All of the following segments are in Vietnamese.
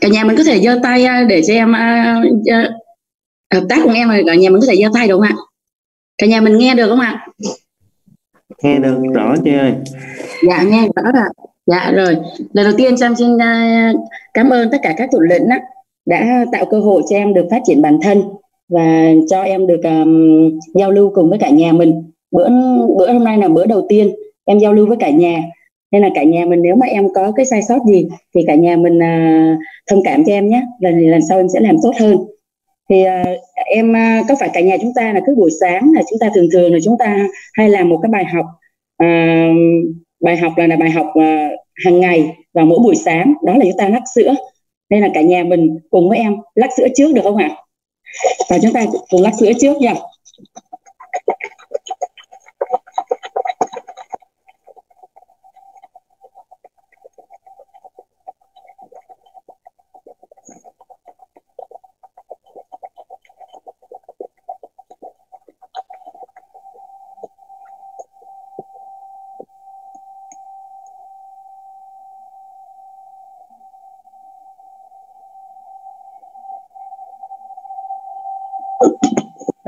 cả nhà mình có thể giơ tay à, để cho em uh, hợp tác cùng em rồi cả nhà mình có thể giơ tay đúng không ạ? Cả nhà mình nghe được không ạ? Nghe được rõ chị ơi dạ nghe rõ rồi dạ rồi. Lần đầu tiên em xin cảm ơn tất cả các thủ lĩnh đã tạo cơ hội cho em được phát triển bản thân và cho em được um, giao lưu cùng với cả nhà mình. Bữa bữa hôm nay là bữa đầu tiên em giao lưu với cả nhà nên là cả nhà mình nếu mà em có cái sai sót gì thì cả nhà mình uh, thông cảm cho em nhé. Lần lần sau em sẽ làm tốt hơn. Thì uh, em uh, có phải cả nhà chúng ta là cứ buổi sáng là chúng ta thường thường là chúng ta hay làm một cái bài học uh, bài học là là bài học uh, hàng ngày và mỗi buổi sáng đó là chúng ta lắc sữa. Nên là cả nhà mình cùng với em lắc sữa trước được không ạ? Và chúng ta cùng lắc sữa trước nha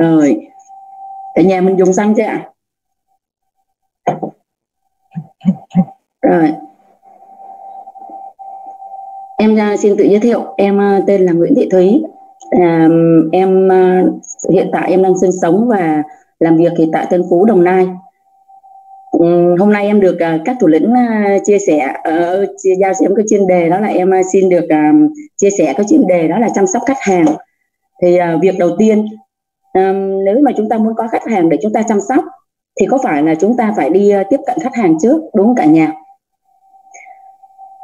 rồi cả nhà mình dùng xong chưa ạ? Rồi. Em à, xin tự giới thiệu. Em à, tên là Nguyễn Thị Thúy. À, em à, hiện tại em đang sinh sống và làm việc thì tại Tân Phú Đồng Nai. Ừ, hôm nay em được các thủ lĩnh chia sẻ ở chia giao cho em cái chuyên đề đó là em xin được chia sẻ cái chuyên đề đó là chăm sóc khách hàng. Thì việc đầu tiên um, nếu mà chúng ta muốn có khách hàng để chúng ta chăm sóc thì có phải là chúng ta phải đi uh, tiếp cận khách hàng trước đúng không cả nhà?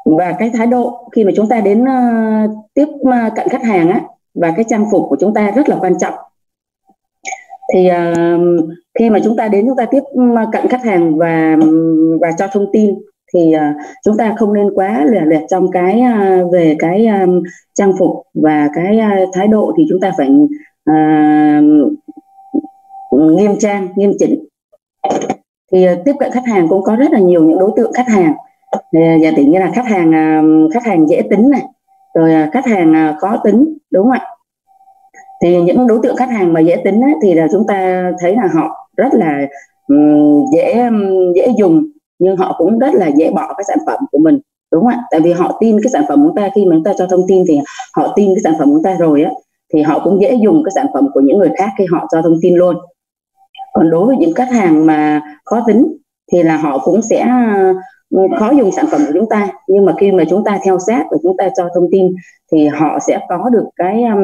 Và cái thái độ khi mà chúng ta đến uh, tiếp uh, cận khách hàng á và cái trang phục của chúng ta rất là quan trọng. Thì uh, khi mà chúng ta đến chúng ta tiếp cận khách hàng và và cho thông tin thì uh, chúng ta không nên quá lẻ lẹt trong cái uh, về cái um, trang phục và cái uh, thái độ thì chúng ta phải uh, nghiêm trang nghiêm chỉnh. Thì uh, tiếp cận khách hàng cũng có rất là nhiều những đối tượng khách hàng. Thì, ờ, giả tỷ như là khách hàng uh, khách hàng dễ tính này rồi uh, khách hàng uh, khó tính đúng không ạ? Thì những đối tượng khách hàng mà dễ tính á, thì là chúng ta thấy là họ rất là um, dễ um, dễ dùng nhưng họ cũng rất là dễ bỏ cái sản phẩm của mình đúng không ạ? Tại vì họ tin cái sản phẩm của chúng ta khi mà chúng ta cho thông tin thì họ tin cái sản phẩm của chúng ta rồi á thì họ cũng dễ dùng cái sản phẩm của những người khác khi họ cho thông tin luôn. Còn đối với những khách hàng mà khó tính thì là họ cũng sẽ ừ, khó dùng sản phẩm của chúng ta. Nhưng mà khi mà chúng ta theo sát và chúng ta cho thông tin thì họ sẽ có được cái um,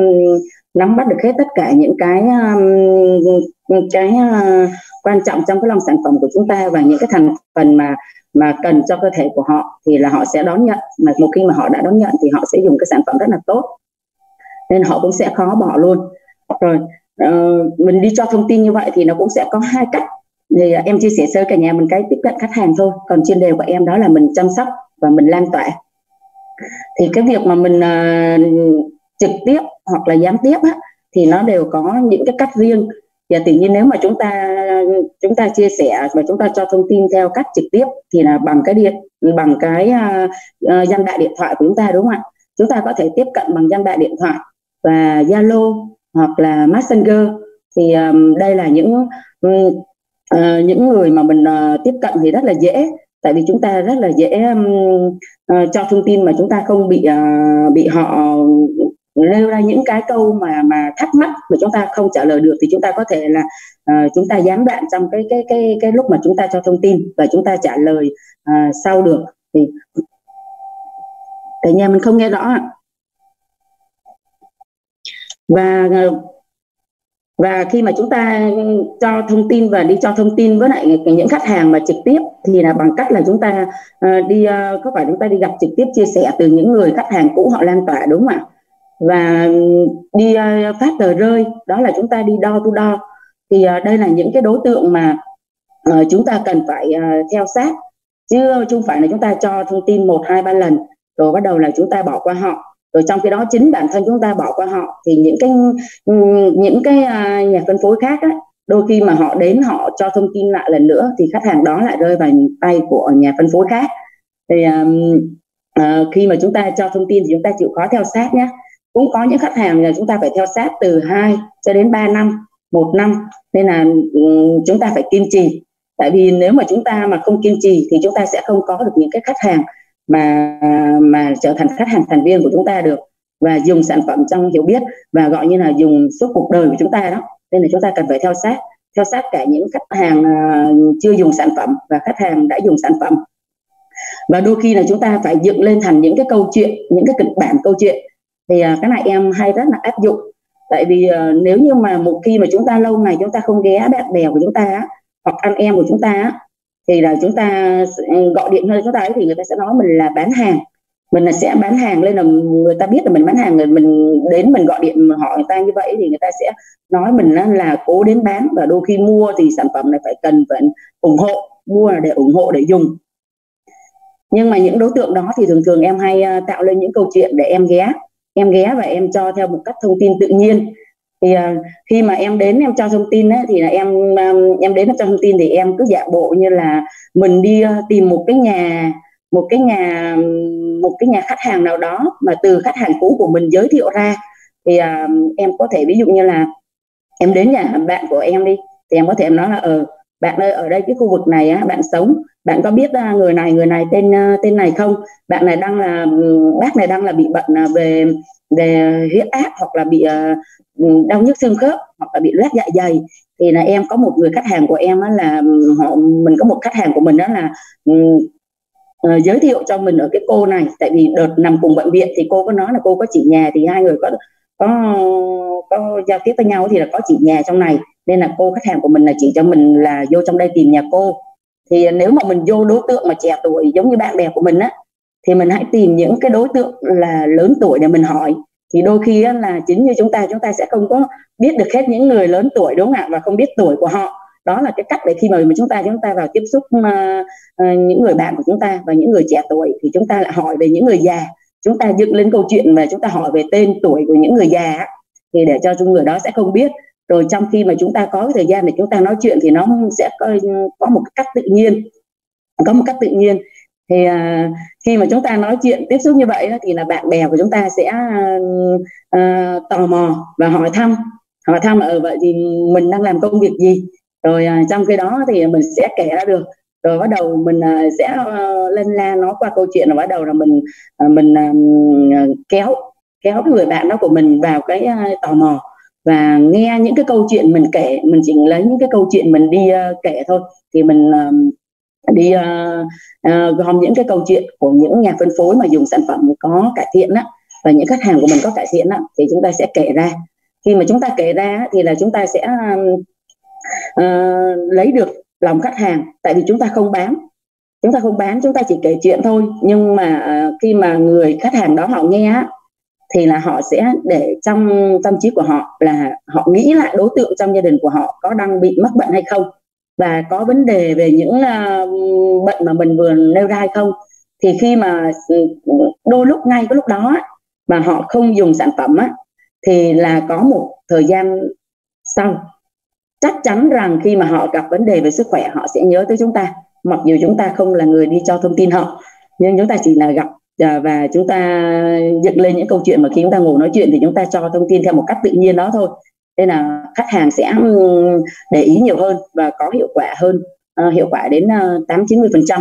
nắm bắt được hết tất cả những cái um, cái uh, quan trọng trong cái lòng sản phẩm của chúng ta và những cái thành phần mà mà cần cho cơ thể của họ thì là họ sẽ đón nhận. Mà một khi mà họ đã đón nhận thì họ sẽ dùng cái sản phẩm rất là tốt nên họ cũng sẽ khó bỏ luôn. Rồi uh, mình đi cho thông tin như vậy thì nó cũng sẽ có hai cách thì uh, ờ, em chia sẻ sơ cả nhà mình cái tiếp cận khách hàng thôi. Còn chuyên đề của em đó là mình chăm sóc và mình lan tỏa. Thì cái việc mà mình uh, trực tiếp hoặc là gián tiếp á, thì nó đều có những cái cách riêng. Và tự nhiên nếu mà chúng ta chúng ta chia sẻ và chúng ta cho thông tin theo cách trực tiếp thì là bằng cái điện bằng cái uh, uh, danh bạ điện thoại của chúng ta đúng không ạ? Chúng ta có thể tiếp cận bằng danh bạ điện thoại và Zalo hoặc là Messenger. Thì um, đây là những um, uh, những người mà mình uh, tiếp cận thì rất là dễ. Tại vì chúng ta rất là dễ um, uh, cho thông tin mà chúng ta không bị uh, bị họ nêu ra những cái câu mà mà thắc mắc mà chúng ta không trả lời được thì chúng ta có thể là uh, chúng ta gián đoạn trong cái cái cái cái lúc mà chúng ta cho thông tin và chúng ta trả lời uh, sau được. Thì cả nhà mình không nghe rõ và ờ, và khi mà chúng ta cho thông tin và đi cho thông tin với lại những khách hàng mà trực tiếp, thì là bằng cách là chúng ta ờ, đi ờ, có phải chúng ta đi gặp trực tiếp chia sẻ từ những người khách hàng cũ họ lan tỏa, đúng không ạ? Và đi phát tờ rơi, đó là chúng ta đi đo tu đo thì đây là những cái đối tượng mà chúng ta cần phải theo sát. Chứ không phải là chúng ta cho thông tin một, hai, ba lần, rồi bắt đầu là chúng ta bỏ qua họ rồi trong khi đó chính bản thân chúng ta bỏ qua họ thì những cái ừ, những cái à, nhà phân phối khác á, đôi khi mà họ đến họ cho thông tin lại lần nữa thì khách hàng đó lại rơi vào tay của nhà phân phối khác. Thì um, uh, khi mà chúng ta cho thông tin thì chúng ta chịu khó theo sát nhé cũng có những khách hàng là chúng ta phải theo sát từ 2 cho đến 3 năm một năm. Nên là um, chúng ta phải kiên trì. Tại vì nếu mà chúng ta mà không kiên trì thì chúng ta sẽ không có được những cái khách hàng mà mà trở thành khách hàng thành viên của chúng ta được và dùng sản phẩm trong hiểu biết và gọi như là dùng suốt cuộc đời của chúng ta đó. Nên là chúng ta cần phải theo sát theo sát cả những khách hàng à, chưa dùng sản phẩm và khách hàng đã dùng sản phẩm. Và đôi khi là chúng ta phải dựng lên thành những cái câu chuyện, những cái kịch bản câu chuyện. Thì à, cái này em hay rất là áp dụng. Tại vì à, nếu như mà một khi mà chúng ta lâu ngày chúng ta không ghé bạn bè của chúng ta hoặc anh em của chúng ta thì là chúng ta ừ, gọi điện cho chúng ta ấy, thì người ta sẽ nói mình là bán hàng. Mình là sẽ bán hàng lên là người ta biết là mình bán hàng rồi mình đến mình gọi điện hỏi người ta như vậy thì người ta sẽ nói mình là cố đến bán và đôi khi mua thì sản phẩm này phải cần phải ủng hộ mua là để ủng hộ để dùng. Nhưng mà những đối tượng đó thì thường thường em hay ờ, tạo lên những câu chuyện để em ghé em ghé và em cho theo một cách thông tin tự nhiên thì uh, khi mà em đến em cho thông tin ấy, thì là em um, em đến em cho thông tin thì em cứ giả bộ như là mình đi uh, tìm một cái nhà một cái nhà một cái nhà khách hàng nào đó mà từ khách hàng cũ của mình giới thiệu ra. Thì uh, em có thể ví dụ như là em đến nhà bạn của em đi thì em có thể em nói là ờ ừ, bạn ơi ở đây cái khu vực này á bạn sống bạn có biết uh, người này người này tên uh, tên này không? Bạn này đang là ừ, bác này đang là bị bệnh uh, về về huyết áp hoặc là bị uh, Ừ, đau nhức xương khớp hoặc là bị loét dạ dày thì là em có một người khách hàng của em á là ừ, họ mình có một khách hàng của mình đó là uh, giới thiệu cho mình ở cái cô này. Tại vì đợt nằm cùng bệnh viện thì cô có nói là cô có chỉ nhà thì hai người có có có giao tiếp với nhau thì là có chỉ nhà trong này. Nên là cô khách hàng của mình là chỉ cho mình là vô trong đây tìm nhà cô. Thì nếu mà mình vô đối tượng mà trẻ tuổi giống như bạn bè của mình á thì mình hãy tìm những cái đối tượng là lớn tuổi để mình hỏi thì đôi khi là chính như chúng ta chúng ta sẽ không có biết được hết những người lớn tuổi đúng không ạ? Và không biết tuổi của họ. Đó là cái cách để khi mà chúng ta chúng ta vào tiếp xúc uh, uh, những người bạn của chúng ta và những người trẻ tuổi thì chúng ta lại hỏi về những người già. Chúng ta dựng lên câu chuyện và chúng ta hỏi về tên tuổi của những người già thì để cho chúng người đó sẽ không biết. Rồi trong khi mà chúng ta có cái thời gian để chúng ta nói chuyện thì nó sẽ có, có một cách tự nhiên. Có một cách tự nhiên thì uh, khi mà chúng ta nói chuyện tiếp xúc như vậy đó, thì là bạn bè của chúng ta sẽ uh, uh, tò mò và hỏi thăm. Hỏi thăm ở ừ, vậy thì mình đang làm công việc gì? Rồi uh, trong cái đó thì mình sẽ kể ra được. Rồi bắt đầu mình uh, sẽ uh, lên la nó qua câu chuyện rồi bắt đầu là mình uh, mình uh, kéo kéo cái người bạn đó của mình vào cái uh, tò mò và nghe những cái câu chuyện mình kể. Mình chỉ lấy những cái câu chuyện mình đi uh, kể thôi. Thì mình uh, đi uh, uh, gom những cái câu chuyện của những nhà phân phối mà dùng sản phẩm có cải thiện đó và những khách hàng của mình có cải thiện á thì chúng ta sẽ kể ra. Khi mà chúng ta kể ra thì là chúng ta sẽ uh, lấy được lòng khách hàng. Tại vì chúng ta không bán. Chúng ta không bán chúng ta chỉ kể chuyện thôi. Nhưng mà uh, khi mà người khách hàng đó họ nghe thì là họ sẽ để trong tâm trí của họ là họ nghĩ lại đối tượng trong gia đình của họ có đang bị mắc bệnh hay không và có vấn đề về những uh, bệnh mà mình vừa nêu ra hay không thì khi mà ừ, đôi lúc ngay cái lúc đó mà họ không dùng sản phẩm á, thì là có một thời gian sau. Chắc chắn rằng khi mà họ gặp vấn đề về sức khỏe họ sẽ nhớ tới chúng ta. Mặc dù chúng ta không là người đi cho thông tin họ nhưng chúng ta chỉ là gặp à, và chúng ta dựng lên những câu chuyện mà khi chúng ta ngồi nói chuyện thì chúng ta cho thông tin theo một cách tự nhiên đó thôi nên là khách hàng sẽ để ý nhiều hơn và có hiệu quả hơn uh, hiệu quả đến ờ, tám chín mươi phần trăm.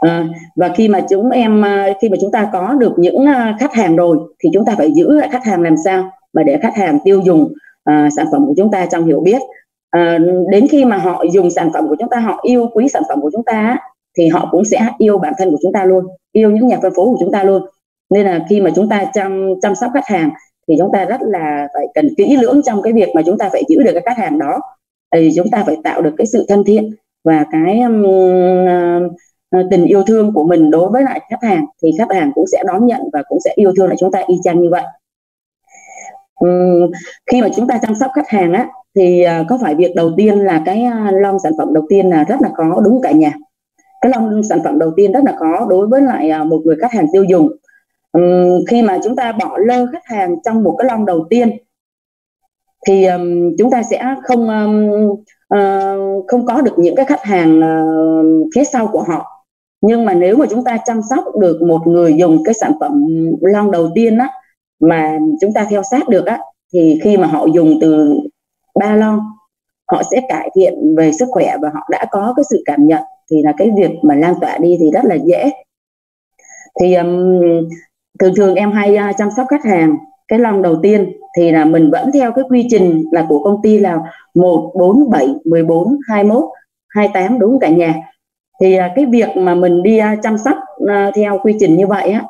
Ờ, và khi mà chúng em khi mà chúng ta có được những khách hàng rồi thì chúng ta phải giữ lại khách hàng làm sao mà để khách hàng tiêu dùng uh, sản phẩm của chúng ta trong hiểu biết. À, đến khi mà họ dùng sản phẩm của chúng ta họ yêu quý sản phẩm của chúng ta thì họ cũng sẽ yêu bản thân của chúng ta luôn yêu những nhà phân phối của chúng ta luôn. Nên là khi mà chúng ta chăm chăm sóc khách hàng thì chúng ta rất là phải cần kỹ lưỡng trong cái việc mà chúng ta phải giữ được cái khách hàng đó. Thì chúng ta phải tạo được cái sự thân thiện và cái um, tình yêu thương của mình đối với lại khách hàng thì khách hàng cũng sẽ đón nhận và cũng sẽ yêu thương lại chúng ta y chang như vậy. Um, khi mà chúng ta chăm sóc khách hàng á thì uh, có phải việc đầu tiên là cái uh, lon sản phẩm đầu tiên là rất là khó đúng cả nhà. Cái lon sản phẩm đầu tiên rất là khó đối với lại uh, một người khách hàng tiêu dùng um, khi mà chúng ta bỏ lơ khách hàng trong một cái lon đầu tiên thì um, chúng ta sẽ không um, uh, không có được những cái khách hàng uh, phía sau của họ. Nhưng mà nếu mà chúng ta chăm sóc được một người dùng cái sản phẩm lon đầu tiên á mà chúng ta theo sát được á thì khi mà họ dùng từ ba lon họ sẽ cải thiện về sức khỏe và họ đã có cái sự cảm nhận thì là cái việc mà lan tỏa đi thì rất là dễ. Thì um, thường thường em hay uh, chăm sóc khách hàng. Cái lòng đầu tiên thì là mình vẫn theo cái quy trình là của công ty là 1 4 7 14 21 28 đúng cả nhà? Thì uh, cái việc mà mình đi uh, chăm sóc uh, theo quy trình như vậy á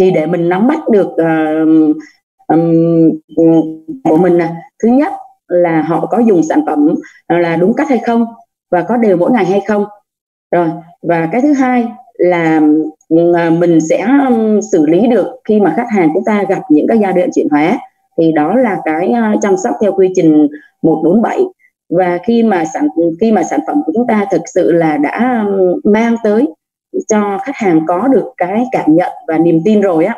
thì để mình nắm bắt được uh, um, của mình là thứ nhất là họ có dùng sản phẩm là đúng cách hay không và có đều mỗi ngày hay không. Rồi và cái thứ hai là mình sẽ um, xử lý được khi mà khách hàng chúng ta gặp những cái giai đoạn chuyển hóa. Thì đó là cái uh, chăm sóc theo quy trình 147 và khi mà sản khi mà sản phẩm của chúng ta thực sự là đã um, mang tới cho khách hàng có được cái cảm nhận và niềm tin rồi á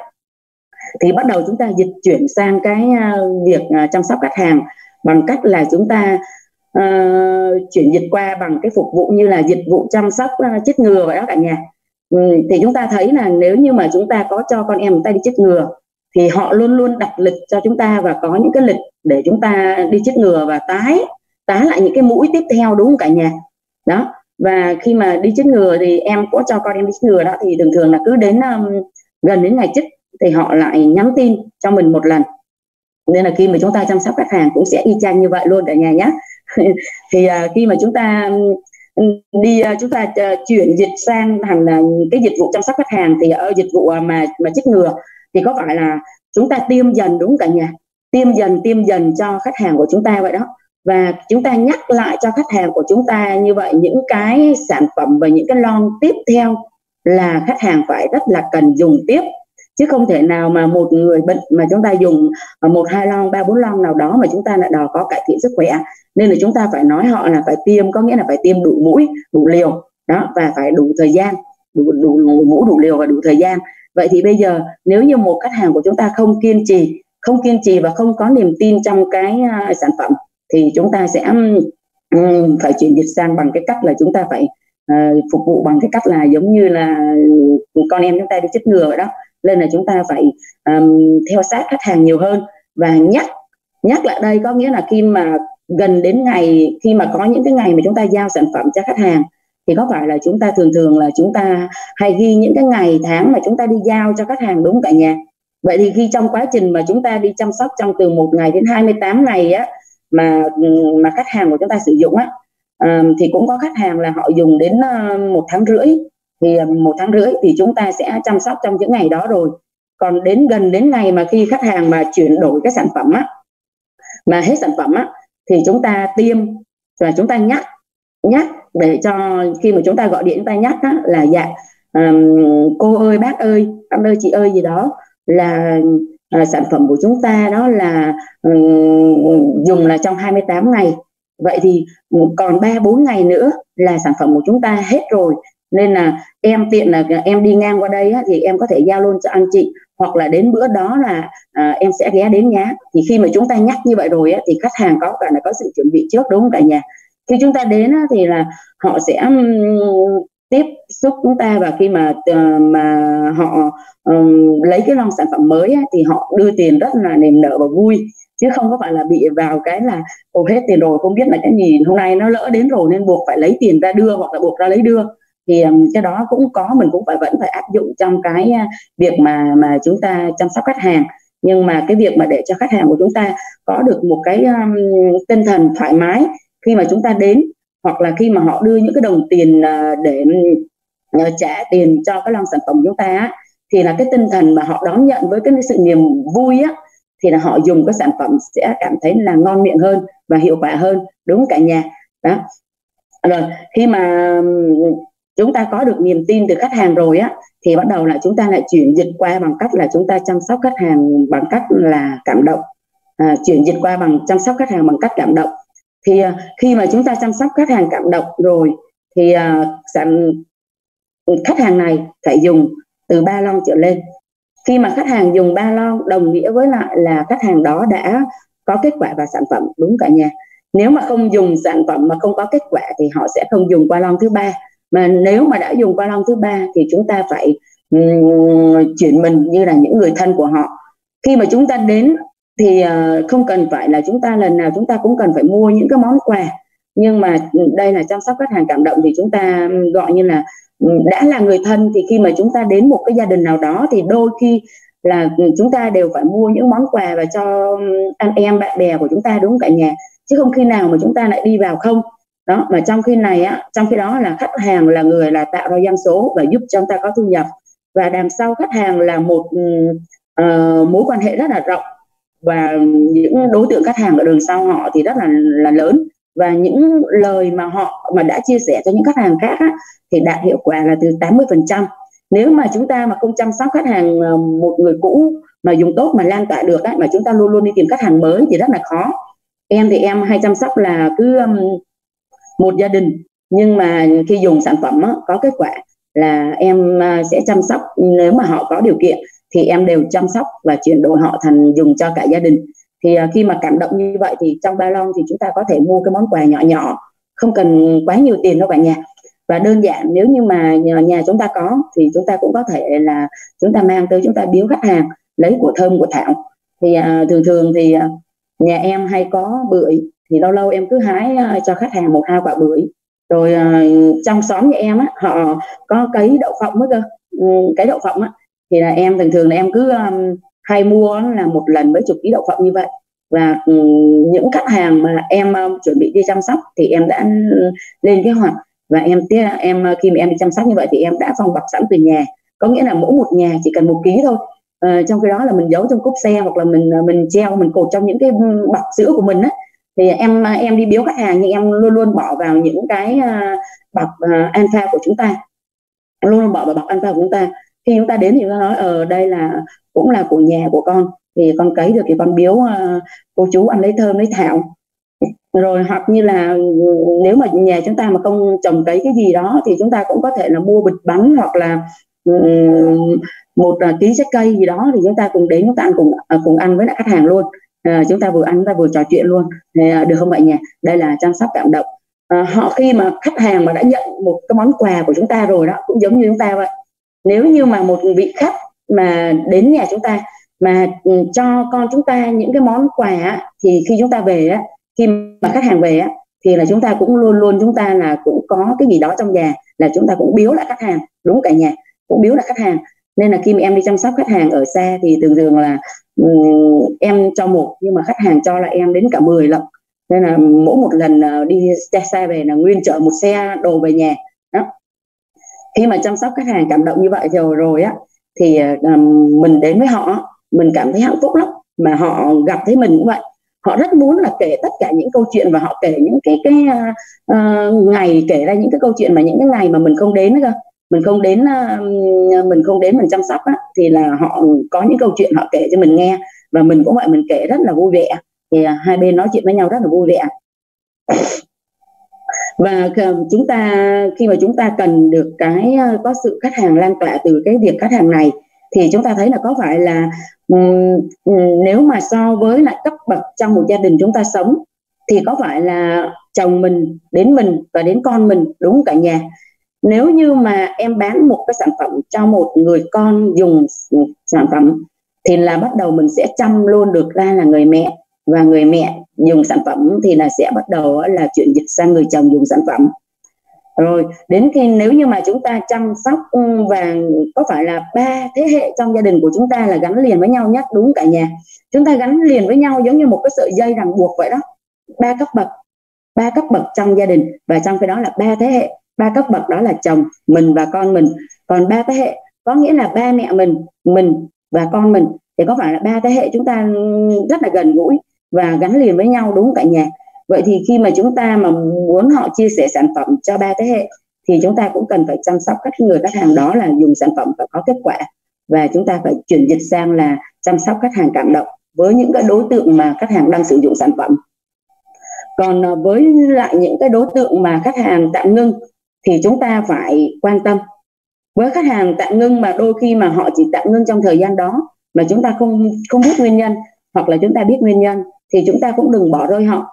thì bắt đầu chúng ta dịch chuyển sang cái uh, việc uh, chăm sóc khách hàng bằng cách là chúng ta uh, chuyển dịch qua bằng cái phục vụ như là dịch vụ chăm sóc uh, chích ngừa vậy đó cả nhà. Ừ, thì chúng ta thấy là nếu như mà chúng ta có cho con em chúng ta đi chích ngừa thì họ luôn luôn đặt lịch cho chúng ta và có những cái lịch để chúng ta đi chích ngừa và tái tái lại những cái mũi tiếp theo đúng không cả nhà? Đó và khi mà đi chích ngừa thì em có cho con em đi chích ngừa đó thì thường thường là cứ đến um, gần đến ngày chích thì họ lại nhắn tin cho mình một lần. Nên là khi mà chúng ta chăm sóc khách hàng cũng sẽ y chang như vậy luôn cả nhà nhé thì uh, khi mà chúng ta um, đi ờ, chúng ta ờ, chuyển dịch sang thành ờ, cái dịch vụ chăm sóc khách hàng thì ở dịch vụ mà mà chích ngừa thì có phải là chúng ta tiêm dần đúng cả nhà? Tiêm dần tiêm dần cho khách hàng của chúng ta vậy đó. Và chúng ta nhắc lại cho khách hàng của chúng ta như vậy, những cái sản phẩm và những cái lon tiếp theo là khách hàng phải rất là cần dùng tiếp chứ không thể nào mà một người bệnh mà chúng ta dùng ờ, một hai lon ba bốn lon nào đó mà chúng ta lại đòi có cải thiện sức khỏe. Nên là chúng ta phải nói họ là phải tiêm có nghĩa là phải tiêm đủ mũi đủ liều đó và phải đủ thời gian đủ đủ, mũi đủ liều và đủ thời gian. Vậy thì bây giờ nếu như một khách hàng của chúng ta không kiên trì không kiên trì và không có niềm tin trong cái uh, sản phẩm thì chúng ta sẽ um, phải chuyển dịch sang bằng cái cách là chúng ta phải uh, phục vụ bằng cái cách là giống như là con em chúng ta đi chích ngừa vậy đó nên là chúng ta phải um, theo sát khách hàng nhiều hơn. Và nhắc nhắc lại đây có nghĩa là khi mà gần đến ngày khi mà có những cái ngày mà chúng ta giao sản phẩm cho khách hàng thì có phải là chúng ta thường thường là chúng ta hay ghi những cái ngày tháng mà chúng ta đi giao cho khách hàng đúng cả nhà? Vậy thì khi trong quá trình mà chúng ta đi chăm sóc trong từ một ngày đến 28 ngày á mà mà khách hàng của chúng ta sử dụng á um, thì cũng có khách hàng là họ dùng đến uh, một tháng rưỡi thì à, một tháng rưỡi thì chúng ta sẽ chăm sóc trong những ngày đó rồi. Còn đến gần đến ngày mà khi khách hàng mà chuyển đổi cái sản phẩm á mà hết sản phẩm á thì chúng ta tiêm và chúng ta nhắc nhắc để cho khi mà chúng ta gọi điện chúng ta nhắc á, là dạ um, cô ơi bác ơi anh ơi chị ơi gì đó là uh, sản phẩm của chúng ta đó là um, dùng là trong 28 ngày. Vậy thì còn 3 4 ngày nữa là sản phẩm của chúng ta hết rồi nên là em tiện là em đi ngang qua đây á, thì em có thể giao luôn cho anh chị. Hoặc là đến bữa đó là à, em sẽ ghé đến nhá thì khi mà chúng ta nhắc như vậy rồi á, thì khách hàng có cả là có sự chuẩn bị trước đúng không cả nhà? Khi chúng ta đến á, thì là họ sẽ um, tiếp xúc chúng ta và khi mà uh, mà họ um, lấy cái lon sản phẩm mới á, thì họ đưa tiền rất là niềm nở và vui. Chứ không có phải là bị vào cái là ồ hết tiền rồi không biết là cái gì hôm nay nó lỡ đến rồi nên buộc phải lấy tiền ra đưa hoặc là buộc ra lấy đưa thì cái đó cũng có mình cũng phải vẫn phải áp dụng trong cái việc mà mà chúng ta chăm sóc khách hàng. Nhưng mà cái việc mà để cho khách hàng của chúng ta có được một cái um, tinh thần thoải mái khi mà chúng ta đến hoặc là khi mà họ đưa những cái đồng tiền uh, để uh, trả tiền cho cái lon sản phẩm của chúng ta thì là cái tinh thần mà họ đón nhận với cái sự niềm vui á thì là họ dùng cái sản phẩm sẽ cảm thấy là ngon miệng hơn và hiệu quả hơn. Đúng cả nhà? Đó. Rồi khi mà chúng ta có được niềm tin từ khách hàng rồi á thì bắt đầu là chúng ta lại chuyển dịch qua bằng cách là chúng ta chăm sóc khách hàng bằng cách là cảm động. À, chuyển dịch qua bằng chăm sóc khách hàng bằng cách cảm động. Thì à, khi mà chúng ta chăm sóc khách hàng cảm động rồi thì à, sản khách hàng này phải dùng từ ba lon trở lên. Khi mà khách hàng dùng ba lon đồng nghĩa với lại là khách hàng đó đã có kết quả và sản phẩm đúng cả nhà. Nếu mà không dùng sản phẩm mà không có kết quả thì họ sẽ không dùng qua lon thứ ba mà nếu mà đã dùng qua long thứ ba thì chúng ta phải um, chuyển mình như là những người thân của họ. Khi mà chúng ta đến thì uh, không cần phải là chúng ta lần nào chúng ta cũng cần phải mua những cái món quà. Nhưng mà đây là chăm sóc khách hàng cảm động thì chúng ta gọi như là đã là người thân thì khi mà chúng ta đến một cái gia đình nào đó thì đôi khi là chúng ta đều phải mua những món quà và cho anh em bạn bè của chúng ta đúng cả nhà? Chứ không khi nào mà chúng ta lại đi vào không đó mà trong khi này á trong khi đó là khách hàng là người là tạo ra doanh số và giúp cho chúng ta có thu nhập. Và đằng sau khách hàng là một uh, mối quan hệ rất là rộng. Và những đối tượng khách hàng ở đường sau họ thì rất là là lớn. Và những lời mà họ mà đã chia sẻ cho những khách hàng khác á, thì đạt hiệu quả là từ 80% nếu mà chúng ta mà không chăm sóc khách hàng ờ, một người cũ mà dùng tốt mà lan tỏa được á, mà chúng ta luôn luôn đi tìm khách hàng mới thì rất là khó. Em thì em hay chăm sóc là cứ um, một gia đình. Nhưng mà khi dùng sản phẩm á, có kết quả là em à, sẽ chăm sóc nếu mà họ có điều kiện thì em đều chăm sóc và chuyển đổi họ thành dùng cho cả gia đình. Thì à, khi mà cảm động như vậy thì trong ba lon thì chúng ta có thể mua cái món quà nhỏ nhỏ không cần quá nhiều tiền đâu cả nhà. Và đơn giản nếu như mà nhà, nhà chúng ta có thì chúng ta cũng có thể là chúng ta mang tới chúng ta biếu khách hàng lấy của thơm của thảo. Thì à, thường thường thì à, nhà em hay có bưởi thì lâu lâu em cứ hái à, cho khách hàng một hai quả bưởi. Rồi à, trong xóm nhà em á họ có cấy đậu phộng mới cơ. Ừ, cái đậu phộng á. Thì là em thường thường là em cứ um, hay mua là một lần mấy chục ký đậu phộng như vậy. Và um, những khách hàng mà em um, chuẩn bị đi chăm sóc thì em đã lên kế hoạch. Và em em khi mà em đi chăm sóc như vậy thì em đã phong bọc sẵn từ nhà. Có nghĩa là mỗi một nhà chỉ cần một ký thôi. À, trong khi đó là mình giấu trong cốp xe hoặc là mình mình treo mình cột trong những cái bọc sữa của mình á thì em em đi biếu khách hàng nhưng em luôn luôn bỏ vào những cái uh, bọc uh, alpha của chúng ta. Luôn luôn bỏ vào bọc alpha của chúng ta. Khi chúng ta đến thì nó nói ở ờ, đây là cũng là của nhà của con. Thì con cấy được thì con biếu uh, cô chú ăn lấy thơm lấy thảo. Rồi hoặc như là nếu mà nhà chúng ta mà không trồng cấy cái gì đó thì chúng ta cũng có thể là mua bịch bánh hoặc là um, một uh, ký trái cây gì đó thì chúng ta cùng đến chúng ta ăn cùng uh, cùng ăn với lại khách hàng luôn à, chúng ta vừa ăn chúng ta vừa trò chuyện luôn. Thì, ờ, được không vậy nhỉ? Đây là chăm sóc cảm động. À, họ khi mà khách hàng mà đã nhận một cái món quà của chúng ta rồi đó cũng giống như chúng ta vậy. Nếu như mà một vị khách mà đến nhà chúng ta mà ừ, cho con chúng ta những cái món quà thì khi chúng ta về á khi mà khách hàng về á thì là chúng ta cũng luôn luôn chúng ta là cũng có cái gì đó trong nhà là chúng ta cũng biếu lại khách hàng. Đúng cả nhà cũng biếu lại khách hàng. Nên là khi mà em đi chăm sóc khách hàng ở xa thì thường thường là um, em cho một nhưng mà khách hàng cho là em đến cả 10 lần. Nên là mỗi một lần ờ, đi xe về là nguyên chở một xe đồ về nhà. Đó. Khi mà chăm sóc khách hàng cảm động như vậy rồi rồi á thì ờ, mình đến với họ mình cảm thấy hạnh phúc lắm. Mà họ gặp thấy mình cũng vậy. Họ rất muốn là kể tất cả những câu chuyện và họ kể những cái cái uh, ngày kể ra những cái câu chuyện mà những cái ngày mà mình không đến cơ mình không đến ờ, mình không đến mình chăm sóc á, thì là họ có những câu chuyện họ kể cho mình nghe. Và mình cũng vậy mình kể rất là vui vẻ. Thì à, hai bên nói chuyện với nhau rất là vui vẻ. Và chúng ta khi mà chúng ta cần được cái ờ, có sự khách hàng lan tỏa từ cái việc khách hàng này thì chúng ta thấy là có phải là nếu mà so với lại cấp bậc trong một gia đình chúng ta sống thì có phải là chồng mình đến mình và đến con mình đúng cả nhà? Nếu như mà em bán một cái sản phẩm cho một người con dùng sản phẩm, thì là bắt đầu mình sẽ chăm luôn được ra là người mẹ. Và người mẹ dùng sản phẩm thì là sẽ bắt đầu là chuyển dịch sang người chồng dùng sản phẩm. Rồi, đến khi nếu như mà chúng ta chăm sóc ừ, và có phải là ba thế hệ trong gia đình của chúng ta là gắn liền với nhau nhất? Đúng cả nhà. Chúng ta gắn liền với nhau giống như một cái sợi dây ràng buộc vậy đó. Ba cấp bậc, ba cấp bậc trong gia đình. Và trong cái đó là ba thế hệ ba cấp bậc đó là chồng, mình và con mình. Còn ba thế hệ, có nghĩa là ba mẹ mình mình và con mình. Thì có phải là ba thế hệ chúng ta rất là gần gũi và gắn liền với nhau đúng cả nhà? Vậy thì khi mà chúng ta mà muốn họ chia sẻ sản phẩm cho ba thế hệ, thì chúng ta cũng cần phải chăm sóc các người khách hàng đó là dùng sản phẩm và có kết quả. Và chúng ta phải chuyển dịch sang là chăm sóc khách hàng cảm động với những cái đối tượng mà khách hàng đang sử dụng sản phẩm. Còn à, với lại những cái đối tượng mà khách hàng tạm ngưng thì chúng ta phải quan tâm. Với khách hàng tạm ngưng mà đôi khi mà họ chỉ tạm ngưng trong thời gian đó mà chúng ta không không biết nguyên nhân hoặc là chúng ta biết nguyên nhân thì chúng ta cũng đừng bỏ rơi họ.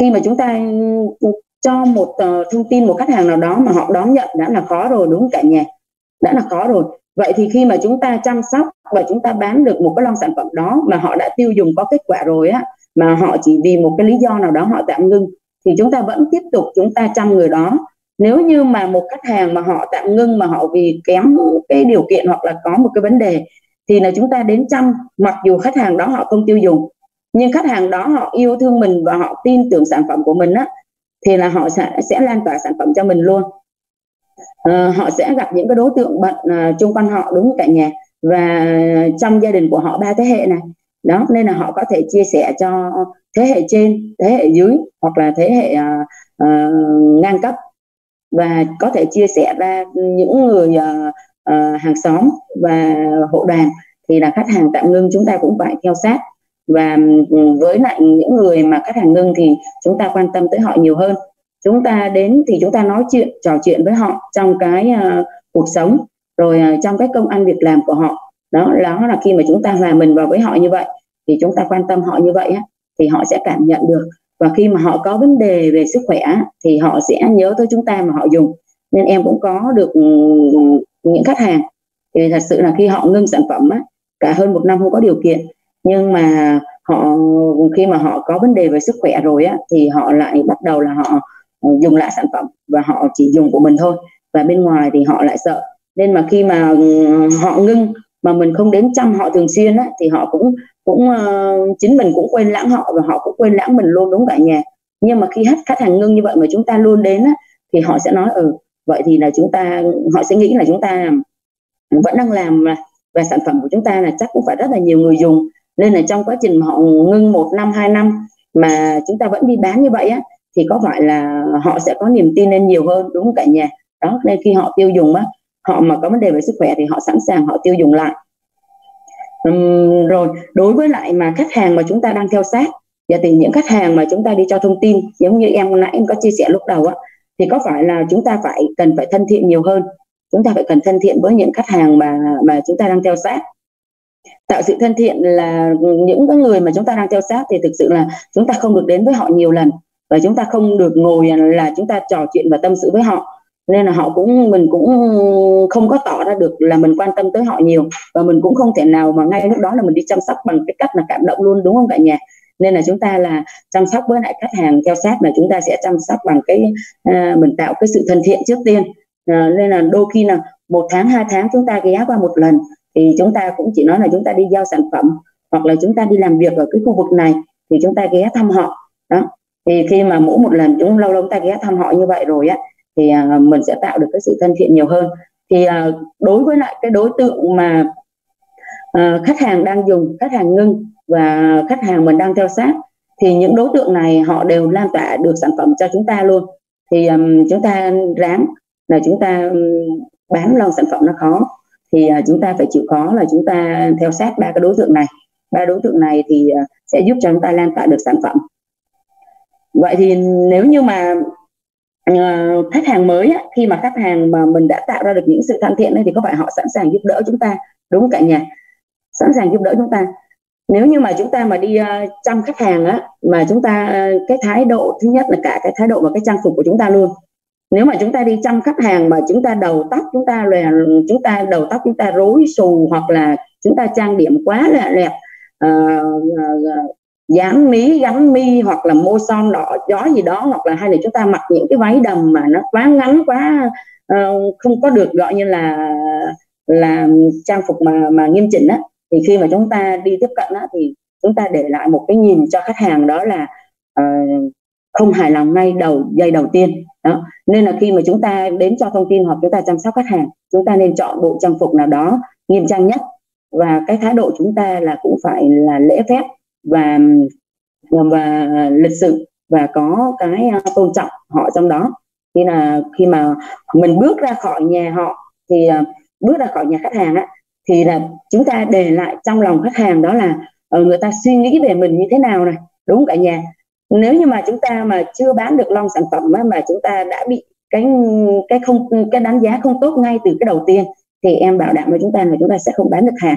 Khi mà chúng ta ừ, cho một uh, thông tin một khách hàng nào đó mà họ đón nhận đã là khó rồi đúng cả nhà? Đã là khó rồi. Vậy thì khi mà chúng ta chăm sóc và chúng ta bán được một cái lon sản phẩm đó mà họ đã tiêu dùng có kết quả rồi á mà họ chỉ vì một cái lý do nào đó họ tạm ngưng thì chúng ta vẫn tiếp tục chúng ta chăm người đó nếu như mà một khách hàng mà họ tạm ngưng mà họ vì kém cái điều kiện hoặc là có một cái vấn đề thì là chúng ta đến chăm mặc dù khách hàng đó họ không tiêu dùng. Nhưng khách hàng đó họ yêu thương mình và họ tin tưởng sản phẩm của mình á thì là họ sẽ sẽ lan tỏa sản phẩm cho mình luôn. À, họ sẽ gặp những cái đối tượng bận uh, chung quanh họ đúng cả nhà và trong gia đình của họ ba thế hệ này. Đó nên là họ có thể chia sẻ cho thế hệ trên thế hệ dưới hoặc là thế hệ uh, uh, ngang cấp và có thể chia sẻ ra những người uh, uh, hàng xóm và hộ đoàn. Thì là khách hàng tạm ngưng chúng ta cũng phải theo sát. Và ừ, với lại những người mà khách hàng ngưng thì chúng ta quan tâm tới họ nhiều hơn. Chúng ta đến thì chúng ta nói chuyện trò chuyện với họ trong cái uh, cuộc sống rồi uh, trong cái công ăn việc làm của họ. Đó đó là khi mà chúng ta hòa mình vào với họ như vậy thì chúng ta quan tâm họ như vậy á, thì họ sẽ cảm nhận được và khi mà họ có vấn đề về sức khỏe thì họ sẽ nhớ tới chúng ta mà họ dùng. Nên em cũng có được ừ, những khách hàng. Thì thật sự là khi họ ngưng sản phẩm á, cả hơn một năm không có điều kiện. Nhưng mà họ khi mà họ có vấn đề về sức khỏe rồi á thì họ lại bắt đầu là họ ừ, dùng lại sản phẩm. Và họ chỉ dùng của mình thôi. Và bên ngoài thì họ lại sợ. Nên mà khi mà ừ, họ ngưng mà mình không đến chăm họ thường xuyên á thì họ cũng cũng uh, chính mình cũng quên lãng họ và họ cũng quên lãng mình luôn đúng cả nhà? Nhưng mà khi hết khách hàng ngưng như vậy mà chúng ta luôn đến á, thì họ sẽ nói ừ vậy thì là chúng ta họ sẽ nghĩ là chúng ta vẫn đang làm và sản phẩm của chúng ta là chắc cũng phải rất là nhiều người dùng. Nên là trong quá trình mà họ ngưng một năm hai năm mà chúng ta vẫn đi bán như vậy á thì có phải là họ sẽ có niềm tin lên nhiều hơn đúng không cả nhà? Đó nên khi họ tiêu dùng á họ mà có vấn đề về sức khỏe thì họ sẵn sàng họ tiêu dùng lại. Rồi, đối với lại mà khách hàng mà chúng ta đang theo sát và thì những khách hàng mà chúng ta đi cho thông tin, giống như em nãy em có chia sẻ lúc đầu á, thì có phải là chúng ta phải cần phải thân thiện nhiều hơn? Chúng ta phải cần thân thiện với những khách hàng mà mà chúng ta đang theo sát. Tạo sự thân thiện là những cái người mà chúng ta đang theo sát thì thực sự là chúng ta không được đến với họ nhiều lần và chúng ta không được ngồi là chúng ta trò chuyện và tâm sự với họ nên là họ cũng mình cũng không có tỏ ra được là mình quan tâm tới họ nhiều. Và mình cũng không thể nào mà ngay lúc đó là mình đi chăm sóc bằng cái cách là cảm động luôn đúng không cả nhà? Nên là chúng ta là chăm sóc với lại khách hàng theo sát là chúng ta sẽ chăm sóc bằng cái à, mình tạo cái sự thân thiện trước tiên. À, nên là đôi khi là một tháng hai tháng chúng ta ghé qua một lần thì chúng ta cũng chỉ nói là chúng ta đi giao sản phẩm hoặc là chúng ta đi làm việc ở cái khu vực này thì chúng ta ghé thăm họ. Đó thì khi mà mỗi một lần chúng lâu lâu chúng ta ghé thăm họ như vậy rồi á thì à, mình sẽ tạo được cái sự thân thiện nhiều hơn. Thì à, đối với lại cái đối tượng mà à, khách hàng đang dùng khách hàng ngưng và khách hàng mình đang theo sát thì những đối tượng này họ đều lan tỏa được sản phẩm cho chúng ta luôn. Thì um, chúng ta ráng là chúng ta um, bán lon sản phẩm nó khó thì uh, chúng ta phải chịu khó là chúng ta theo sát ba cái đối tượng này. Ba đối tượng này thì uh, sẽ giúp cho chúng ta lan tỏa được sản phẩm. Vậy thì nếu như mà uh, khách hàng mới á, khi mà khách hàng mà mình đã tạo ra được những sự thân thiện ấy, thì có phải họ sẵn sàng giúp đỡ chúng ta đúng không cả nhà? Sẵn sàng giúp đỡ chúng ta. Nếu như mà chúng ta mà đi uh, chăm khách hàng á mà chúng ta uh, cái thái độ thứ nhất là cả cái thái độ và cái trang phục của chúng ta luôn. Nếu mà chúng ta đi chăm khách hàng mà chúng ta đầu tóc chúng ta là chúng ta đầu tóc chúng ta rối xù hoặc là chúng ta trang điểm quá là đẹp uh, uh, dán mí gắn mi hoặc là môi son đỏ gió gì đó hoặc là hay là chúng ta mặc những cái váy đầm mà nó quá ngắn quá uh, không có được gọi như là là trang phục mà mà nghiêm chỉnh á thì khi mà chúng ta đi tiếp cận á, thì chúng ta để lại một cái nhìn cho khách hàng đó là uh, không hài lòng ngay đầu giây đầu tiên đó. Nên là khi mà chúng ta đến cho thông tin hoặc chúng ta chăm sóc khách hàng chúng ta nên chọn bộ trang phục nào đó nghiêm trang nhất và cái thái độ chúng ta là cũng phải là lễ phép và và lịch sự và có cái à, tôn trọng họ trong đó. Khi là khi mà mình bước ra khỏi nhà họ thì à, bước ra khỏi nhà khách hàng á thì là chúng ta để lại trong lòng khách hàng đó là ờ, người ta suy nghĩ về mình như thế nào này đúng cả nhà? Nếu như mà chúng ta mà chưa bán được long sản phẩm á, mà chúng ta đã bị cái cái không cái đánh giá không tốt ngay từ cái đầu tiên thì em bảo đảm với chúng ta là chúng ta sẽ không bán được hàng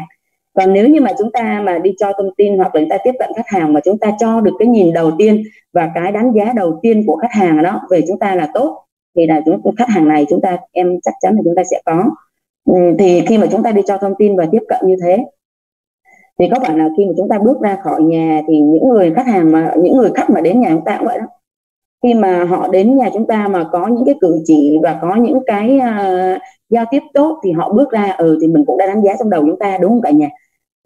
còn nếu như mà chúng ta mà đi cho thông tin hoặc là chúng ta tiếp cận khách hàng mà chúng ta cho được cái nhìn đầu tiên và cái đánh giá đầu tiên của khách hàng đó về chúng ta là tốt thì là chúng khách hàng này chúng ta em chắc chắn là chúng ta sẽ có. Ừ, thì khi mà chúng ta đi cho thông tin và tiếp cận như thế thì có phải là khi mà chúng ta bước ra khỏi nhà thì những người khách hàng mà những người khách mà đến nhà chúng ta cũng vậy đó. Khi mà họ đến nhà chúng ta mà có những cái cử chỉ và có những cái uh, giao tiếp tốt thì họ bước ra ừ thì mình cũng đã đánh giá trong đầu chúng ta đúng không cả nhà?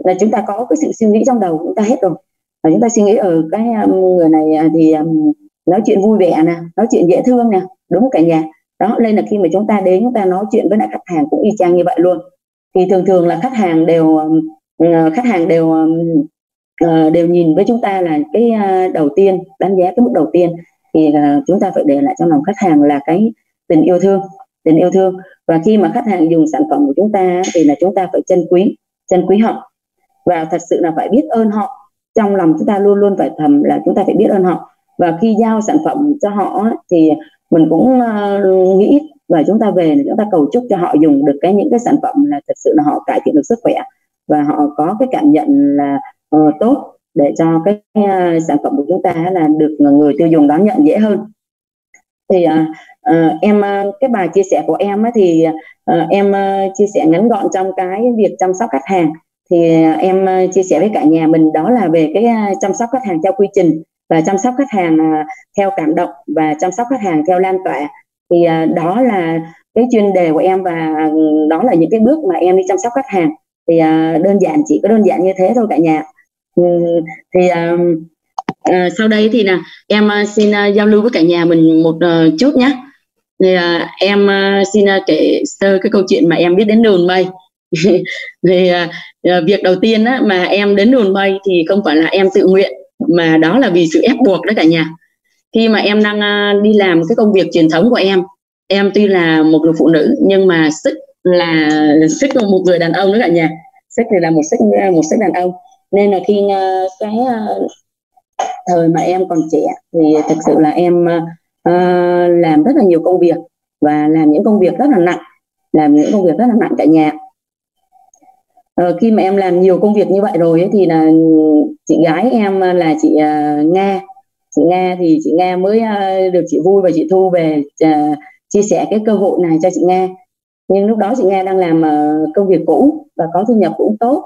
Là chúng ta có cái sự suy nghĩ trong đầu chúng ta hết rồi. Và chúng ta suy nghĩ ở cái à, người này à, thì à, nói chuyện vui vẻ nè, nói chuyện dễ thương nè, đúng cả nhà. Đó, nên là khi mà chúng ta đến, chúng ta nói chuyện với lại khách hàng cũng y chang như vậy luôn. Thì thường thường là khách hàng đều ờ, khách hàng đều ờ, đều nhìn với chúng ta là cái đầu tiên, đánh giá cái mức đầu tiên. Thì chúng ta phải để lại trong lòng khách hàng là cái tình yêu thương, tình yêu thương. Và khi mà khách hàng dùng sản phẩm của chúng ta thì là chúng ta phải trân quý trân quý họ và thật sự là phải biết ơn họ. Trong lòng chúng ta luôn luôn phải thầm là chúng ta phải biết ơn họ. Và khi giao sản phẩm cho họ thì mình cũng uh, nghĩ và chúng ta về chúng ta cầu chúc cho họ dùng được cái những cái sản phẩm là thật sự là họ cải thiện được sức khỏe. Và họ có cái cảm nhận là uh, tốt để cho cái uh, sản phẩm của chúng ta là được người tiêu dùng đón nhận dễ hơn. Thì uh, uh, em uh, cái bài chia sẻ của em uh, thì uh, em uh, chia sẻ ngắn gọn trong cái việc chăm sóc khách hàng thì à, em à, chia sẻ với cả nhà mình đó là về cái à, chăm sóc khách hàng theo quy trình và chăm sóc khách hàng theo cảm động và chăm sóc khách hàng theo lan tỏa thì đó là cái chuyên đề của em và đó là những cái bước mà em đi chăm sóc khách hàng thì đơn giản, chỉ có đơn giản như thế thôi cả nhà ừ, thì sau đây thì là em xin giao lưu với cả nhà mình một ờ, chút nhé. Thì em xin kể sơ cái câu chuyện mà em biết đến đường mây. thì uh, à, à, việc đầu tiên á, mà em đến đồn bay thì không phải là em tự nguyện mà đó là vì sự ép buộc đó cả nhà. Khi mà em đang uh, đi làm cái công việc truyền thống của em, em tuy là một người phụ nữ nhưng mà sức là sức của một người đàn ông đó cả nhà. Sức thì là một sức một sức đàn ông nên là khi uh, cái uh, thời mà em còn trẻ thì thực sự là em uh, làm rất là nhiều công việc và làm những công việc rất là nặng làm những công việc rất là nặng tại nhà uh, khi mà em làm nhiều công việc như vậy rồi ấy, thì là chị gái em ờ, là chị uh, nga. Chị nga thì chị nga mới uh, được chị vui và chị thu về uh, chia sẻ cái cơ hội này cho chị nga. Nhưng lúc đó chị nga đang làm uh, công việc cũ và có thu nhập cũng tốt.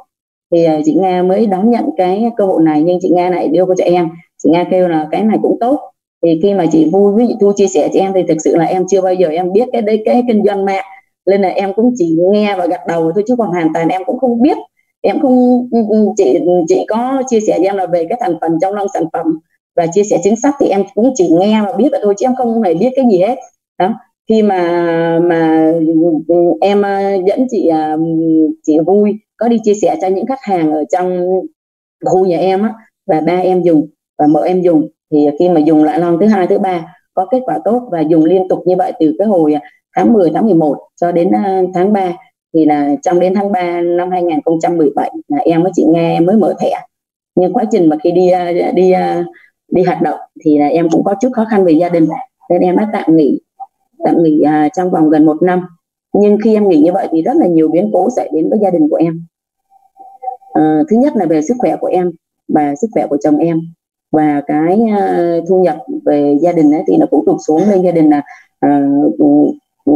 Thì uh, chị nga mới đón nhận cái cơ hội này nhưng chị nga lại đưa cho em. Chị nga kêu là cái này cũng tốt. Thì khi mà chị vui với chị thu chia sẻ chị em thì thực sự là em chưa bao giờ em biết cái đấy cái kinh doanh mạng nên là em cũng chỉ nghe và gật đầu thôi, chứ còn hoàn toàn em cũng không biết. Em không ừ, ừ, chị chị có chia sẻ cho em là về cái thành phần trong lon sản phẩm và chia sẻ chính xác thì em cũng chỉ nghe và biết vậy thôi, chứ em không hề biết cái gì hết. Đó. Khi mà mà ừ, em ờ, dẫn chị ờ, chị vui có đi chia sẻ cho những khách hàng ở trong khu nhà em á, và ba em dùng và mợ em dùng, thì khi mà dùng lại lon thứ hai, thứ ba, có kết quả tốt và dùng liên tục như vậy từ cái hồi à, tháng 10 tháng 11 cho đến ờ, tháng 3 thì là trong đến tháng 3 năm 2017 là em với chị nghe em mới mở thẻ. Nhưng quá trình mà khi đi ờ, đi ờ, đi hoạt động thì là em cũng có chút khó khăn về gia đình. Nên em đã tạm nghỉ tạm nghỉ trong vòng gần một năm. Nhưng khi em nghỉ như vậy thì rất là nhiều biến cố xảy đến với gia đình của em. À, thứ nhất là về sức khỏe của em và sức khỏe của chồng em. Và cái thu nhập về gia đình ấy, thì nó cũng tụt xuống. Nên gia đình là Ừ,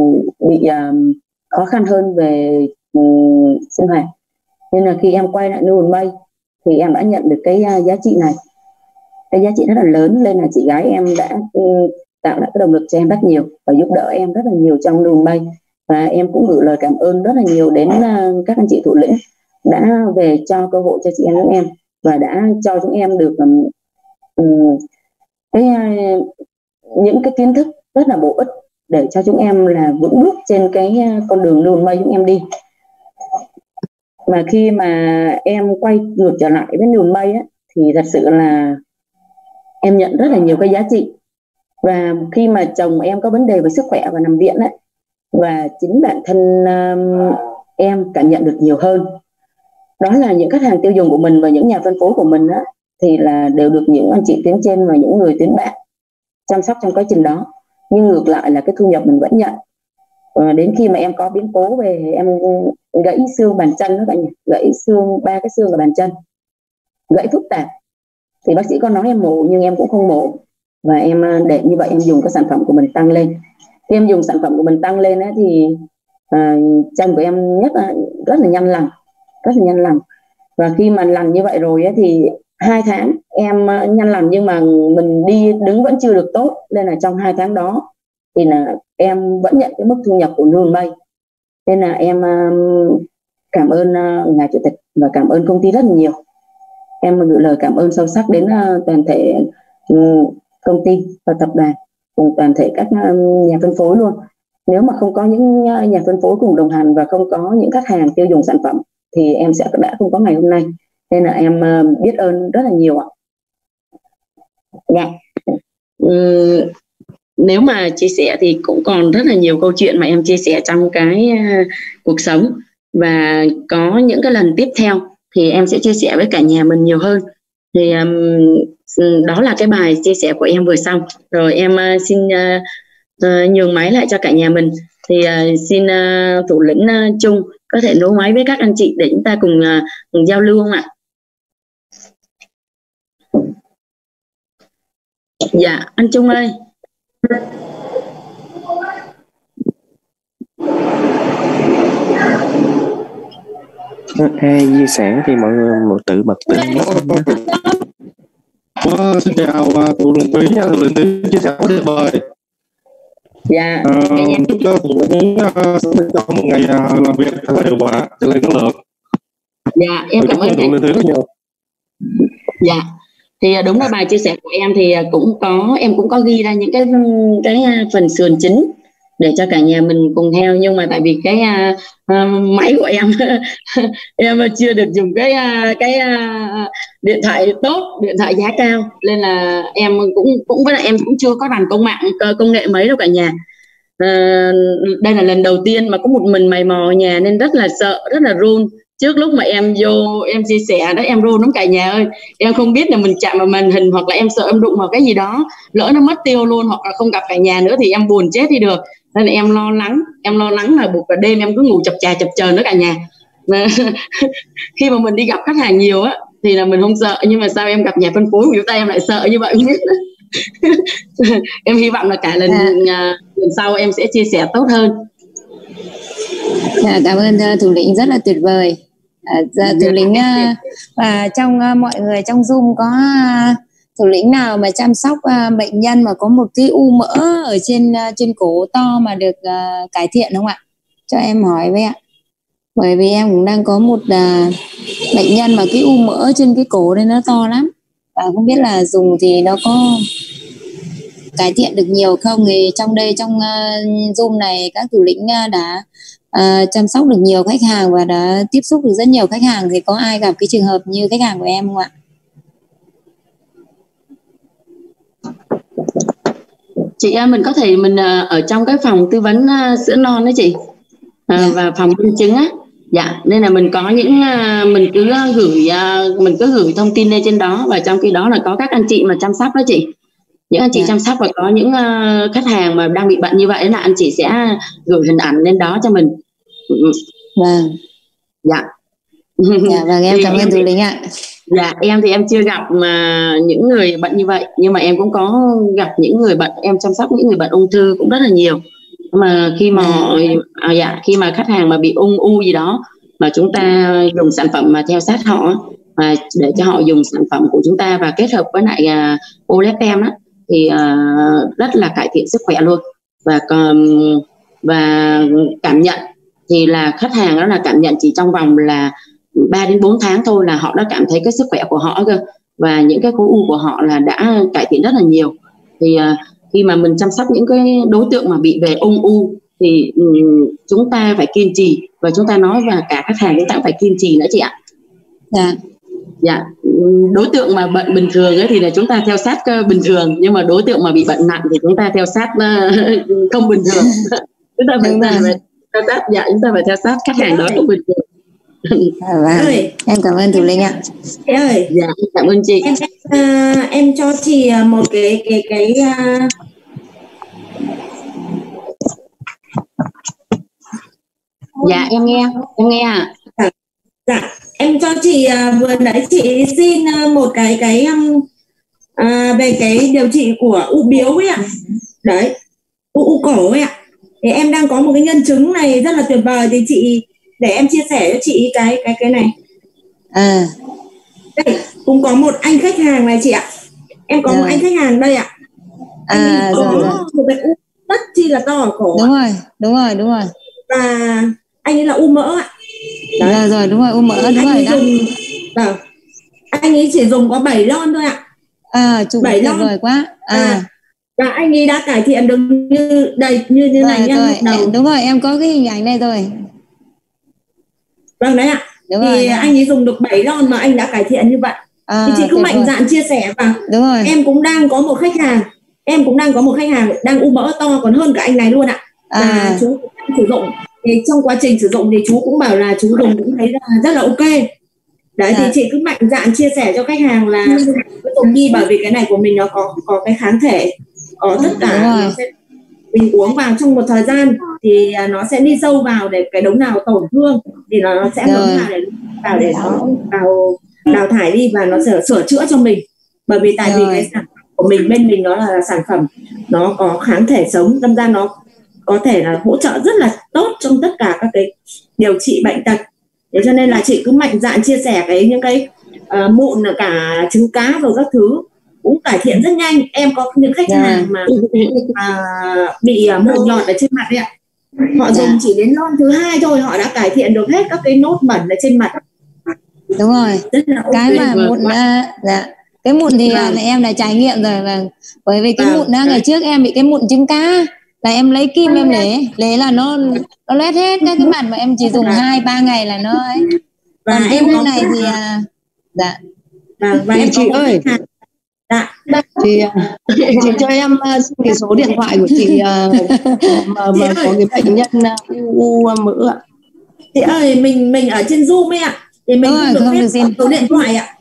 bị um, khó khăn hơn về um, sinh hoạt. Nên là khi em quay lại nuôi mây thì em đã nhận được cái uh, giá trị này. Cái giá trị rất là lớn nên là chị gái em đã um, tạo lại cái động lực cho em rất nhiều và giúp đỡ em rất là nhiều trong đường bay. Và em cũng gửi lời cảm ơn rất là nhiều đến uh, các anh chị thủ lĩnh đã về cho cơ hội cho chị em chúng em và đã cho chúng em được um, cái à, những cái kiến thức rất là bổ ích để cho chúng em là vững bước trên cái ờ, con đường đường mây chúng em đi. Mà khi mà em quay ngược trở lại với đường mây á, thì thật sự là em nhận rất là nhiều cái giá trị. Và khi mà chồng em có vấn đề về sức khỏe và nằm viện ấy, và chính bản thân um, em cảm nhận được nhiều hơn. Đó là những khách hàng tiêu dùng của mình và những nhà phân phối của mình á, thì là đều được những anh chị tuyến trên và những người tuyến bạn chăm sóc trong quá trình đó nhưng ngược lại là cái thu nhập mình vẫn nhận. À, đến khi mà em có biến cố về em gãy xương bàn chân đó cả nhà. Gãy xương ba cái xương ở bàn chân. Gãy phức tạp. Thì bác sĩ có nói em mổ nhưng em cũng không mổ. Và em ờ, để như vậy em dùng cái sản phẩm của mình tăng lên. Khi em dùng sản phẩm của mình tăng lên ấy, thì à, chân của em nhất là rất là nhanh lành. Rất là nhanh lành. Và khi mà lành như vậy rồi ấy, thì hai tháng em ờ, nhanh lành nhưng mà mình đi đứng vẫn chưa được tốt. Nên là trong hai tháng đó thì là em vẫn nhận cái mức thu nhập của nương mây. Nên là em ờ, cảm ơn ờ, ngài chủ tịch và cảm ơn công ty rất là nhiều. Em gửi lời cảm ơn sâu sắc đến toàn thể ừ, công ty và tập đoàn cùng toàn thể các nhà phân phối luôn. Nếu mà không có những nhà phân phối cùng đồng hành và không có những khách hàng tiêu dùng sản phẩm thì em sẽ đã không có ngày hôm nay nên là em ờ, biết ơn rất là nhiều ạ. Dạ. Ừ, nếu mà chia sẻ thì cũng còn rất là nhiều câu chuyện mà em chia sẻ trong cái uh, cuộc sống. Và có những cái lần tiếp theo thì em sẽ chia sẻ với cả nhà mình nhiều hơn. Thì um, đó là cái bài chia sẻ của em vừa xong. Rồi em uh, xin uh, uh, nhường máy lại cho cả nhà mình. Thì uh, xin uh, thủ lĩnh uh, chung có thể nối máy với các anh chị để chúng ta cùng, uh, cùng giao lưu không ạ? Dạ anh Trung ơi ai chia sẻ thì mọi người một tự bật tên Wow, xin chào tụ lượng quý nha, lượng quý chia sẻ tuyệt vời. Dạ. Chúc cho tụ lượng quý có một ngày uh, làm việc thật là hiệu quả, thật là năng lượng. Dạ, em cảm ơn tụ lượng quý rất nhiều. Dạ. Thì đúng là bài chia sẻ của em thì cũng có em cũng có ghi ra những cái cái phần sườn chính để cho cả nhà mình cùng theo. Nhưng mà tại vì cái uh, uh, máy của em em chưa được dùng cái uh, cái uh, điện thoại tốt điện thoại giá cao. Nên là em cũng cũng với lại em cũng chưa có rành công mạng công nghệ mấy đâu cả nhà. Uh, đây là lần đầu tiên mà có một mình mày mò ở nhà nên rất là sợ rất là run trước lúc mà em vô em chia sẻ đó em run lắm cả nhà ơi. Em không biết là mình chạm vào màn hình hoặc là em sợ em đụng vào cái gì đó. Lỡ nó mất tiêu luôn hoặc là không gặp cả nhà nữa thì em buồn chết đi được. Nên là em lo lắng em lo lắng là buộc cả đêm em cứ ngủ chập chà chập chờn nữa cả nhà. Khi mà mình đi gặp khách hàng nhiều á thì là mình không sợ nhưng mà sao em gặp nhà phân phối của chúng ta em lại sợ như vậy? Em hy vọng là cả lần à. lần sau em sẽ chia sẻ tốt hơn. Dạ, cảm ơn uh, thủ lĩnh rất là tuyệt vời à, dạ, thủ lĩnh uh, và trong uh, mọi người trong zoom có thủ lĩnh nào mà chăm sóc bệnh nhân mà có một cái u mỡ ở trên trên cổ to mà được cải thiện không ạ? Cho em hỏi với ạ. Bởi vì em cũng đang có một bệnh nhân mà cái u mỡ trên cái cổ đây nó to lắm. Và không biết là dùng thì nó có cải thiện được nhiều không? Thì trong đây trong uh, zoom này các thủ lĩnh uh, đã uh, chăm sóc được nhiều khách hàng và đã tiếp xúc được rất nhiều khách hàng thì có ai gặp cái trường hợp như khách hàng của em không ạ? Chị ơi mình có thể mình ờ, ở trong cái phòng tư vấn ờ, sữa non đó chị. À, và phòng minh chứng á. Dạ nên là mình có những mình cứ gửi mình cứ gửi thông tin lên trên đó và trong khi đó là có các anh chị mà chăm sóc đó chị những anh chị yeah. Dạ. chăm sóc và có những uh, khách hàng mà đang bị bệnh như vậy là anh chị sẽ gửi hình ảnh lên đó cho mình. Vâng. Dạ. Dạ vâng em cảm ơn thủ lĩnh ạ. Dạ em thì em chưa gặp mà những người bệnh như vậy nhưng mà em cũng có gặp những người bệnh em chăm sóc những người bệnh ung thư cũng rất là nhiều. Mà khi mà à, dạ khi mà khách hàng mà bị ung u gì đó mà chúng ta dùng sản phẩm mà theo sát họ và để cho họ dùng sản phẩm của chúng ta và kết hợp với lại uh, Olefem á thì uh, rất là cải thiện sức khỏe luôn. Và um, và cảm nhận thì là khách hàng đó là cảm nhận chỉ trong vòng là 3 đến 4 tháng thôi là họ đã cảm thấy cái sức khỏe của họ cơ. Và những cái khối u của họ là đã cải thiện rất là nhiều. Thì uh, khi mà mình chăm sóc những cái đối tượng mà bị về ung u thì um, chúng ta phải kiên trì. Và chúng ta nói và cả khách hàng chúng ta cũng phải kiên trì nữa chị ạ. Dạ dạ. Đối tượng mà bệnh bình thường ấy thì là chúng ta theo sát uh, bình thường. Nhưng mà đối tượng mà bị bệnh nặng thì chúng ta theo sát uh, không bình thường. Chúng ta phải, phải theo sát dạ chúng ta phải theo sát khách hàng đó không bình thường. À, vâng. em cảm ơn thủ linh ạ. Chị ơi. Dạ cảm ơn chị. Em uh, em cho chị một cái cái cái uh, dạ em nghe em nghe ạ dạ em cho chị à, vừa nãy chị xin à, một cái cái um, à, về cái điều trị của u biếu ấy ạ. Đấy u u cổ ấy ạ. Thì em đang có một cái nhân chứng này rất là tuyệt vời thì chị để em chia sẻ cho chị cái cái cái này. À. Đây cũng có một anh khách hàng này chị ạ. Em có một Rồi. anh khách hàng đây ạ. Anh à ấy rồi có rồi một cái u rất chi là to ở cổ đúng rồi đúng rồi đúng rồi. Và anh ấy là u mỡ ạ rồi rồi đúng rồi u mỡ đúng anh rồi đó vâng. Anh ấy chỉ dùng có 7 lon thôi ạ. À chụp bảy lon. vời quá. À. À, và anh ấy đã cải thiện được như đây như như này rồi nha rồi đầu. em- đúng rồi em có cái hình ảnh đây rồi. Vâng đấy ạ. Đúng thì rồi anh ấy dùng được 7 lon mà anh đã cải thiện như vậy. À, thì chị cứ mạnh dạn chia sẻ và đúng rồi. em cũng đang có một khách hàng em cũng đang có một khách hàng đang u mỡ to còn hơn cả anh này luôn ạ. Và à chú cũng đang sử dụng thì trong quá trình sử dụng thì chú cũng bảo là chú dùng cũng thấy là rất là ok. Đấy thì Dạ. chị cứ mạnh dạn chia sẻ cho khách hàng là cứ dùng đi bởi vì cái này của mình nó có có cái kháng thể có tất Đúng cả sẽ mình uống vào trong một thời gian thì à, nó sẽ đi sâu vào để cái đống nào tổn thương thì nó nó sẽ ngấm vào để vào để nó vào đào thải đi và nó sửa sửa chữa cho mình. Bởi vì tại vì Rồi. cái sản phẩm của mình bên mình nó là sản phẩm nó có kháng thể sống đâm ra nó có thể là hỗ trợ rất là tốt trong tất cả các cái điều trị bệnh tật thế cho nên là chị cứ mạnh dạn chia sẻ cái những cái uh, mụn ở cả trứng cá rồi các thứ cũng cải thiện rất nhanh em có những khách Dạ. hàng mà à, bị à, mụn nhọt ở trên mặt đấy ạ họ Dạ. dùng chỉ đến lon thứ hai thôi họ đã cải thiện được hết các cái nốt bẩn ở trên mặt đúng rồi là cái mà Vâng. mụn à, dạ cái mụn thì Vâng. là em đã trải nghiệm rồi vâng bởi vì cái Vâng, mụn đó ngày đấy. trước em bị cái mụn trứng cá là em lấy kim em lấy lấy là nó nó loét hết các cái mặt mà em chỉ dùng Vâng. hai ba ngày là nó ấy. Và còn cái em có này thì à, dạ. Và, và em chị ơi. dạ. Thì à, chị cho em à, xin cái số điện thoại của chị à, mà mà có cái bệnh nhân u, u mỡ ạ. Chị ơi mình mình ở trên zoom ấy ạ. Thì mình Đúng không được phép xin. số điện thoại ạ.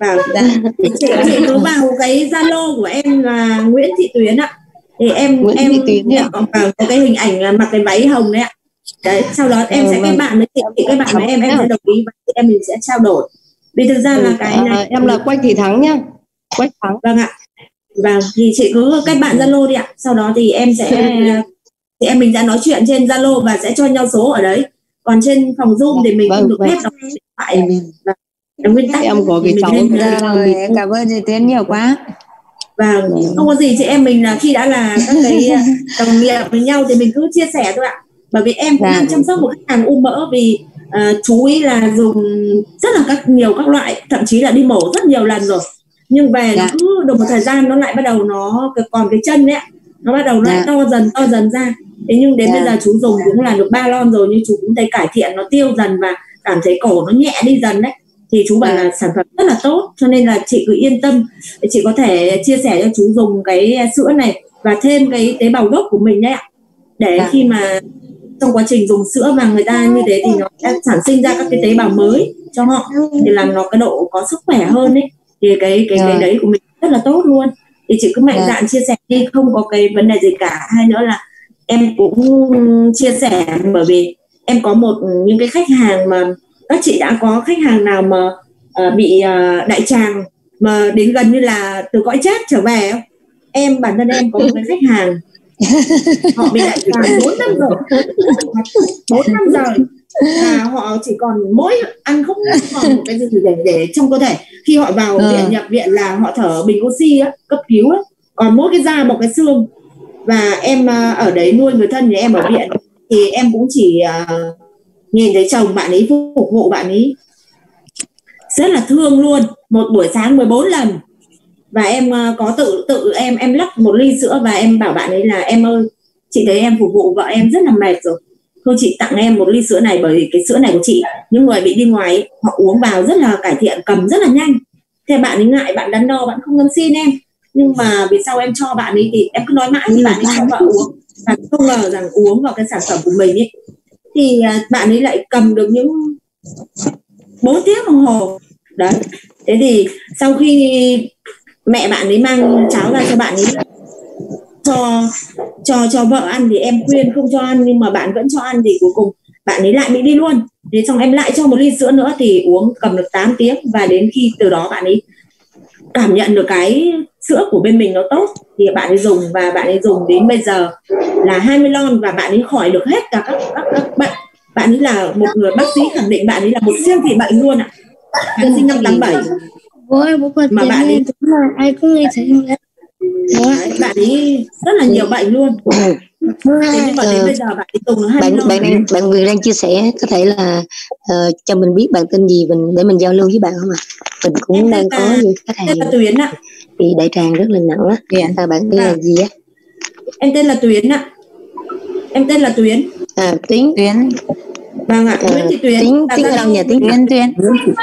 Vâng dạ. Chị, chị cứ vào cái zalo của em là Nguyễn Thị Tuyến ạ thì em Nguyễn em Tuyến em có cái hình ảnh là mặc cái váy hồng đấy ạ. Đấy sau đó em Ờ, sẽ kết vâng. bạn với chị chị kết bạn với em em sẽ đồng ý và chị em mình sẽ trao đổi. Vì thực ra là cái à, này em là Quách Thị Thắng nhá. Quách Thắng. Vâng ạ. Vâng thì chị cứ kết bạn zalo đi ạ. Sau đó thì em sẽ thì em mình sẽ nói chuyện trên zalo và sẽ cho nhau số ở đấy. Còn trên phòng zoom thì mình Vâng, không được vâng. phép đọc điện thoại nguyên tắc Em có cái thì cháu cảm ơn chị Tuyến nhiều quá và không có gì chị em mình là khi đã là các cái đồng nghiệp với nhau thì mình cứ chia sẻ thôi ạ bởi vì em cũng Dạ. đang chăm sóc một khách hàng u mỡ vì à, chú ấy là dùng rất là các nhiều các loại thậm chí là đi mổ rất nhiều lần rồi nhưng về nó Dạ. cứ được một thời gian nó lại bắt đầu nó còn cái chân đấy ạ nó bắt đầu nó lại Dạ. to dần to dần ra thế nhưng đến Dạ. bây giờ chú dùng cũng là được ba lon rồi nhưng chú cũng thấy cải thiện nó tiêu dần và cảm thấy cổ nó nhẹ đi dần đấy thì chú bảo Dạ. là sản phẩm rất là tốt cho nên là chị cứ yên tâm để chị có thể chia sẻ cho chú dùng cái sữa này và thêm cái tế bào gốc của mình đấy ạ để Dạ. khi mà trong quá trình dùng sữa và người ta như thế thì nó sẽ sản sinh ra các cái tế bào mới cho họ thì làm nó cái độ có sức khỏe hơn ấy thì cái cái cái Rồi. đấy của mình rất là tốt luôn thì chị cứ mạnh Dạ. dạn chia sẻ đi không có cái vấn đề gì cả hay nữa là em cũng chia sẻ bởi vì em có một những cái khách hàng mà các chị đã có khách hàng nào mà ờ, bị ờ, đại tràng mà đến gần như là từ cõi chết trở về không? Em bản thân em có một cái khách hàng. Họ bị đại tràng bốn năm rồi. Bốn năm rồi. Và họ chỉ còn mỗi ăn không còn một cái gì để để trong cơ thể. Khi họ vào Ờ. viện nhập viện là họ thở bình oxy á, cấp cứu á, còn mỗi cái da một cái xương. Và em ở đấy nuôi người thân thì em ở viện thì em cũng chỉ à, nhìn thấy chồng bạn ấy phục vụ bạn ấy. Rất là thương luôn. Một buổi sáng 14 lần. Và em ờ, có tự tự em em lắc một ly sữa và em bảo bạn ấy là em ơi chị thấy em phục vụ vợ em rất là mệt rồi. Thôi chị tặng em một ly sữa này bởi vì cái sữa này của chị những người bị đi ngoài ấy, họ uống vào rất là cải thiện cầm rất là nhanh. Thế bạn ấy ngại bạn đắn đo bạn không dám xin em. Nhưng mà vì sao em cho bạn ấy thì em cứ nói mãi thì bạn ấy cho vợ uống và không ngờ rằng uống vào cái sản phẩm của mình ấy thì à, bạn ấy lại cầm được những 4 tiếng đồng hồ. Đấy. Thế thì sau khi mẹ bạn ấy mang cháo ra cho bạn ấy, cho cho cho vợ ăn thì em khuyên không cho ăn nhưng mà bạn vẫn cho ăn thì cuối cùng bạn ấy lại bị đi luôn. Thế xong em lại cho một ly sữa nữa thì uống cầm được 8 tiếng và đến khi từ đó bạn ấy cảm nhận được cái sữa của bên mình nó tốt thì bạn ấy dùng và bạn ấy dùng đến bây giờ là 20 lon và bạn ấy khỏi được hết cả các các, các bệnh bạn ấy là một người bác sĩ khẳng định bạn ấy là một siêu thị bệnh luôn ạ. Bạn sinh năm 87 bố ơi bố bật Mà bạn ấy- đúng là ai cũng nghe thấy Đấy, bạn ấy rất là nhiều bệnh luôn. Thế nhưng mà đến Ờ, bây giờ bạn ấy dùng được 20 bạn bạn đang bạn đang chia sẻ có thể là ờ, cho mình biết bạn tên gì mình để mình giao lưu với bạn không ạ? Mình cũng Em đang tên có những khách hàng tên là Tuyến ạ. bị đại tràng rất là nặng á. Tuyến. à, bạn tên là Vâng. gì á? Em tên là Tuyến ạ. Em tên là Tuyến à Tuyến Tuyến. Vâng ạ. Nguyễn Thị Tuyến. Ở Zalo đâu nhà Tuyến. Tuyến Tuyến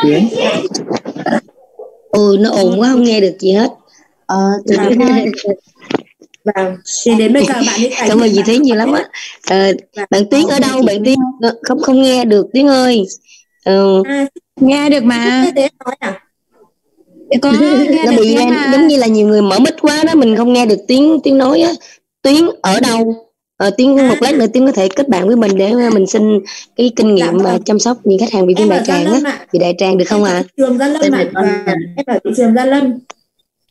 Tuyến. Ừ nó ồn quá không nghe được gì hết. Ờ Vâng. Vâng. Thì đến bây giờ bạn ấy cảm ơn bản Thúy nhiều lắm á. Ờ, bạn Tuyến ở đâu? Bạn Tuyến Ờ, không không nghe được Tuyến ơi. Ừ, À, nghe được mà. Thế thế nói à? có nghe nó bị tiếng mà. giống như là nhiều người mở mic quá đó mình không nghe được tiếng tiếng nói á. Tuyến ở đâu Ờ, Tuyến một lát nữa Tuyến có thể kết bạn với mình để mình xin cái kinh nghiệm Dạ mà vâng. chăm sóc những khách hàng bị viêm đại tràng á bị đại tràng được không ạ thị trường Gia Lâm ạ. Và em ở thị trường Gia Lâm.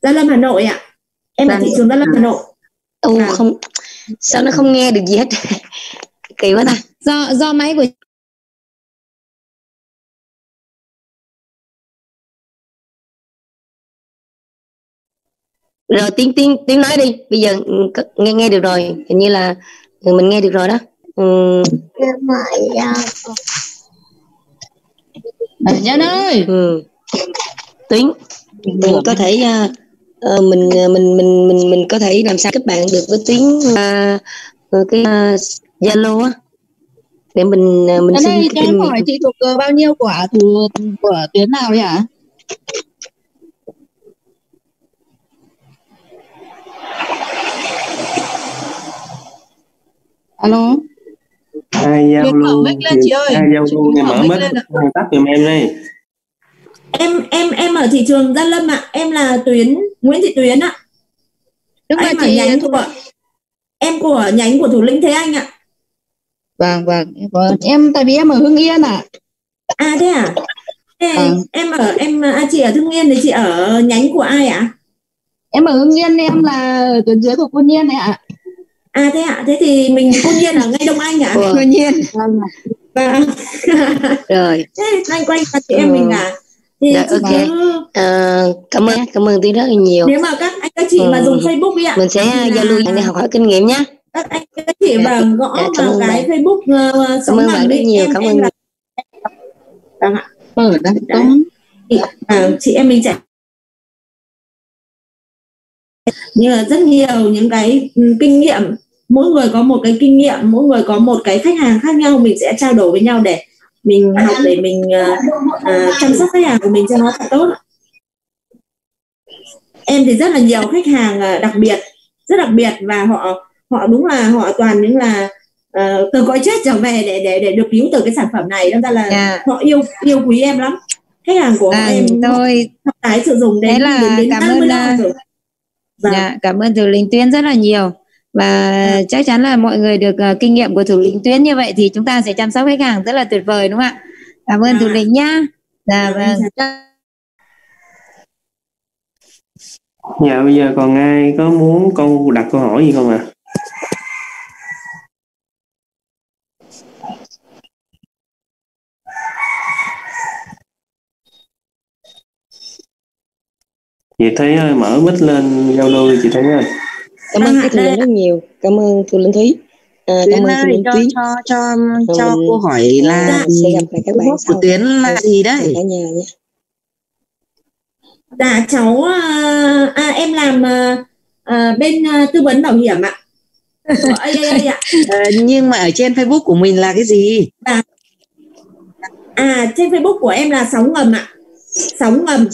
Gia Lâm Hà Nội ạ. Em ở Vâng. thị trường Gia Lâm Hà Nội. Ồ Vâng. không sao nó không nghe được gì hết kỳ quá ta do do máy của rồi tiếng tiếng tiếng nói đi. Bây giờ ừ, nghe nghe được rồi. Hình như là ừ, mình nghe được rồi đó. Ừ, Bạn Nhân ơi ừ. tuyến mình có thể ờ, mình ờ, mình mình mình mình có thể làm sao kết bạn được với tuyến ờ, ờ, cái zalo á. Để mình mình xin cái hỏi chị thuộc ờ, bao nhiêu quả thuộc của tuyến nào đấy hả? Alo, ai giao mở lưu mic lên chị ơi. ai giao lưu thì mở mic lên tắt giùm em đi Em em em ở thị trường Gia Lâm ạ. Em là Tuyến Nguyễn Thị Tuyến ạ. nhưng mà Em ở chị nhánh của em của nhánh của thủ lĩnh Thế Anh ạ. vâng vâng em có- em tại vì em ở Hưng Yên ạ. À thế à? Thế Vâng. em ở em à, chị ở Hưng Yên thì chị ở nhánh của ai ạ? Em ở Hưng Yên em là ở tuyến dưới của Quân Yên này ạ. À thế ạ. Thế thì mình Quân Nhiên ở ngay Đông Anh ạ. Wow. Tuy nhiên Vâng. Vâng. rồi Thế loanh quanh là chị em mình à. Thì Dạ, chị ok. cứ ờ, cảm ơn cảm ơn tuyến rất là nhiều nếu mà các anh các chị mà Ừ. dùng Facebook đi ạ mình sẽ giao lưu để học hỏi kinh nghiệm nhé các anh các chị Dạ, vào gõ dạ, vào cái bạn. Facebook uh, sống ơn bằng bạn rất đi nhiều, em cảm ơn là vâng ạ Đấy. con. chị, à, chị em mình sẽ nhưng mà rất nhiều những cái ừ, kinh nghiệm mỗi người có một cái kinh nghiệm mỗi người có một cái khách hàng khác nhau mình sẽ trao đổi với nhau để mình học để mình ờ, ờ, chăm sóc khách hàng của mình cho nó thật tốt. Em thì rất là nhiều khách hàng ờ, đặc biệt rất đặc biệt và họ họ đúng là họ toàn những là ờ, từ cõi chết trở về để để để được cứu từ cái sản phẩm này. Đâm ra là Dạ. họ yêu yêu quý em lắm. Khách hàng của à, em tôi họ tái sử dụng đến Thế là đến, đến cảm 30 ơn, Vâng. Dạ, cảm ơn thủ lĩnh Tuyến rất là nhiều và chắc chắn là mọi người được ờ, kinh nghiệm của thủ lĩnh Tuyến như vậy thì chúng ta sẽ chăm sóc khách hàng rất là tuyệt vời đúng không ạ? Cảm ơn Dạ. thủ lĩnh nhá. Dạ Dạ, vâng. dạ bây giờ còn ai có muốn câu đặt câu hỏi gì không ạ chị thấy ơi mở mic lên giao lưu đi chị thấy ơi cảm ơn Vâng thủ đây lĩnh rất nhiều. Cảm ơn thủ lĩnh thúy. À, Tuyến ơn ơi, cho tuyến cho cho cho mình- cô hỏi là À, sẽ gặp lại các bạn của Tuyến là gì đấy? cả nhà nhé dạ cháu à, à, em làm à, à, bên à, tư vấn bảo hiểm ạ. Của AAA ạ. Ờ, nhưng mà ở trên Facebook của mình là cái gì? à trên Facebook của em là sóng ngầm ạ. Sóng ngầm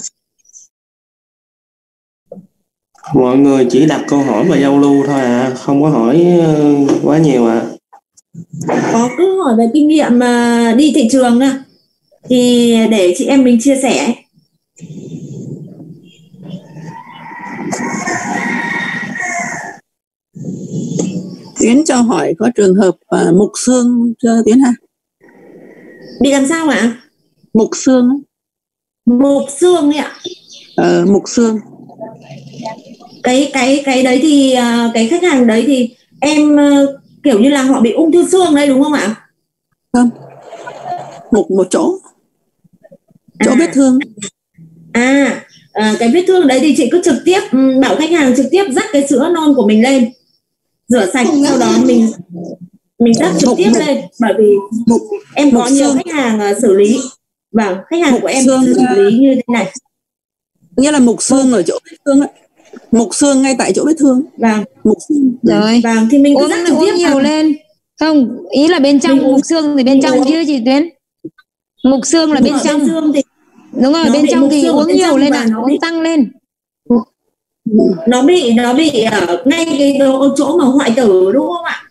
mọi người chỉ đặt câu hỏi và giao lưu thôi à không có hỏi ờ, quá nhiều à. Có cứ hỏi về kinh nghiệm mà đi thị trường à. thì để chị em mình chia sẻ. Tiến cho hỏi có trường hợp à, mục xương chưa Tiến ha? bị làm sao ạ? Mục xương mục xương ấy ạ. Ờ, mục xương cái cái cái đấy thì à, cái khách hàng đấy thì em ờ, kiểu như là họ bị ung thư xương đấy đúng không ạ? Không mục một chỗ. Chỗ À. vết thương. À, à cái vết thương đấy thì chị cứ trực tiếp ừm, bảo khách hàng trực tiếp dắt cái sữa non của mình lên. Rửa sạch sau đó mình mình dắt trực Mục- tiếp mục- lên bởi vì mục em có mục nhiều xương. khách hàng à, xử lý. Vâng khách hàng Mục của em xương, xử lý như thế này. nghĩa là mục xương ở chỗ vết thương á mục xương ngay tại chỗ vết thương. Vâng. Mục xương rồi. Vâng. Thì mình cứ uống trực tiếp uống nhiều vào. lên. Không ý là bên trong Mình mục xương thì bên trong uống- chứ chị tuyến. Mục xương là bên trong. Xương thì đúng rồi bên trong thì uống bên nhiều lên ạ nó uống bị- tăng lên. Nó bị nó bị ở ngay cái chỗ- mà hoại tử đúng không ạ?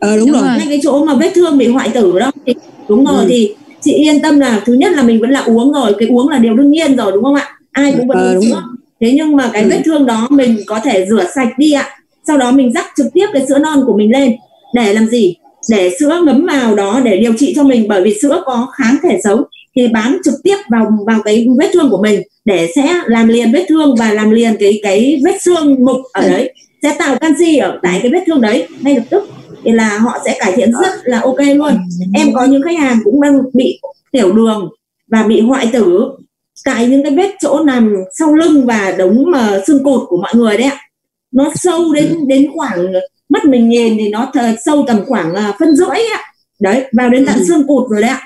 Ờ đúng, Đúng rồi, rồi. ngay cái chỗ mà vết thương bị hoại tử đó. Thì đúng rồi Ừ. thì chị yên tâm là thứ nhất là mình vẫn là uống rồi cái uống là điều đương nhiên rồi đúng không ạ? Ai cũng vẫn Ờ, uống đúng thế nhưng mà cái Ừ. vết thương đó mình có thể rửa sạch đi ạ. Sau đó mình rắc trực tiếp cái sữa non của mình lên. Để làm gì? Để sữa ngấm vào đó để điều trị cho mình bởi vì sữa có kháng thể xấu thì bám trực tiếp vào vào cái vết thương của mình để sẽ làm liền vết thương và làm liền cái cái vết xương mục ở đấy. Sẽ tạo canxi ở tại cái vết thương đấy ngay lập tức. Thì là họ sẽ cải thiện rất là ok luôn. Em có những khách hàng cũng đang bị tiểu đường và bị hoại tử tại những cái vết chỗ nằm sau lưng và đống mà xương cụt của mọi người đấy ạ. Nó sâu đến đến khoảng mắt mình nhìn thì nó th- sâu tầm khoảng à, phân rưỡi ạ. Đấy vào đến tận xương cụt rồi đấy ạ.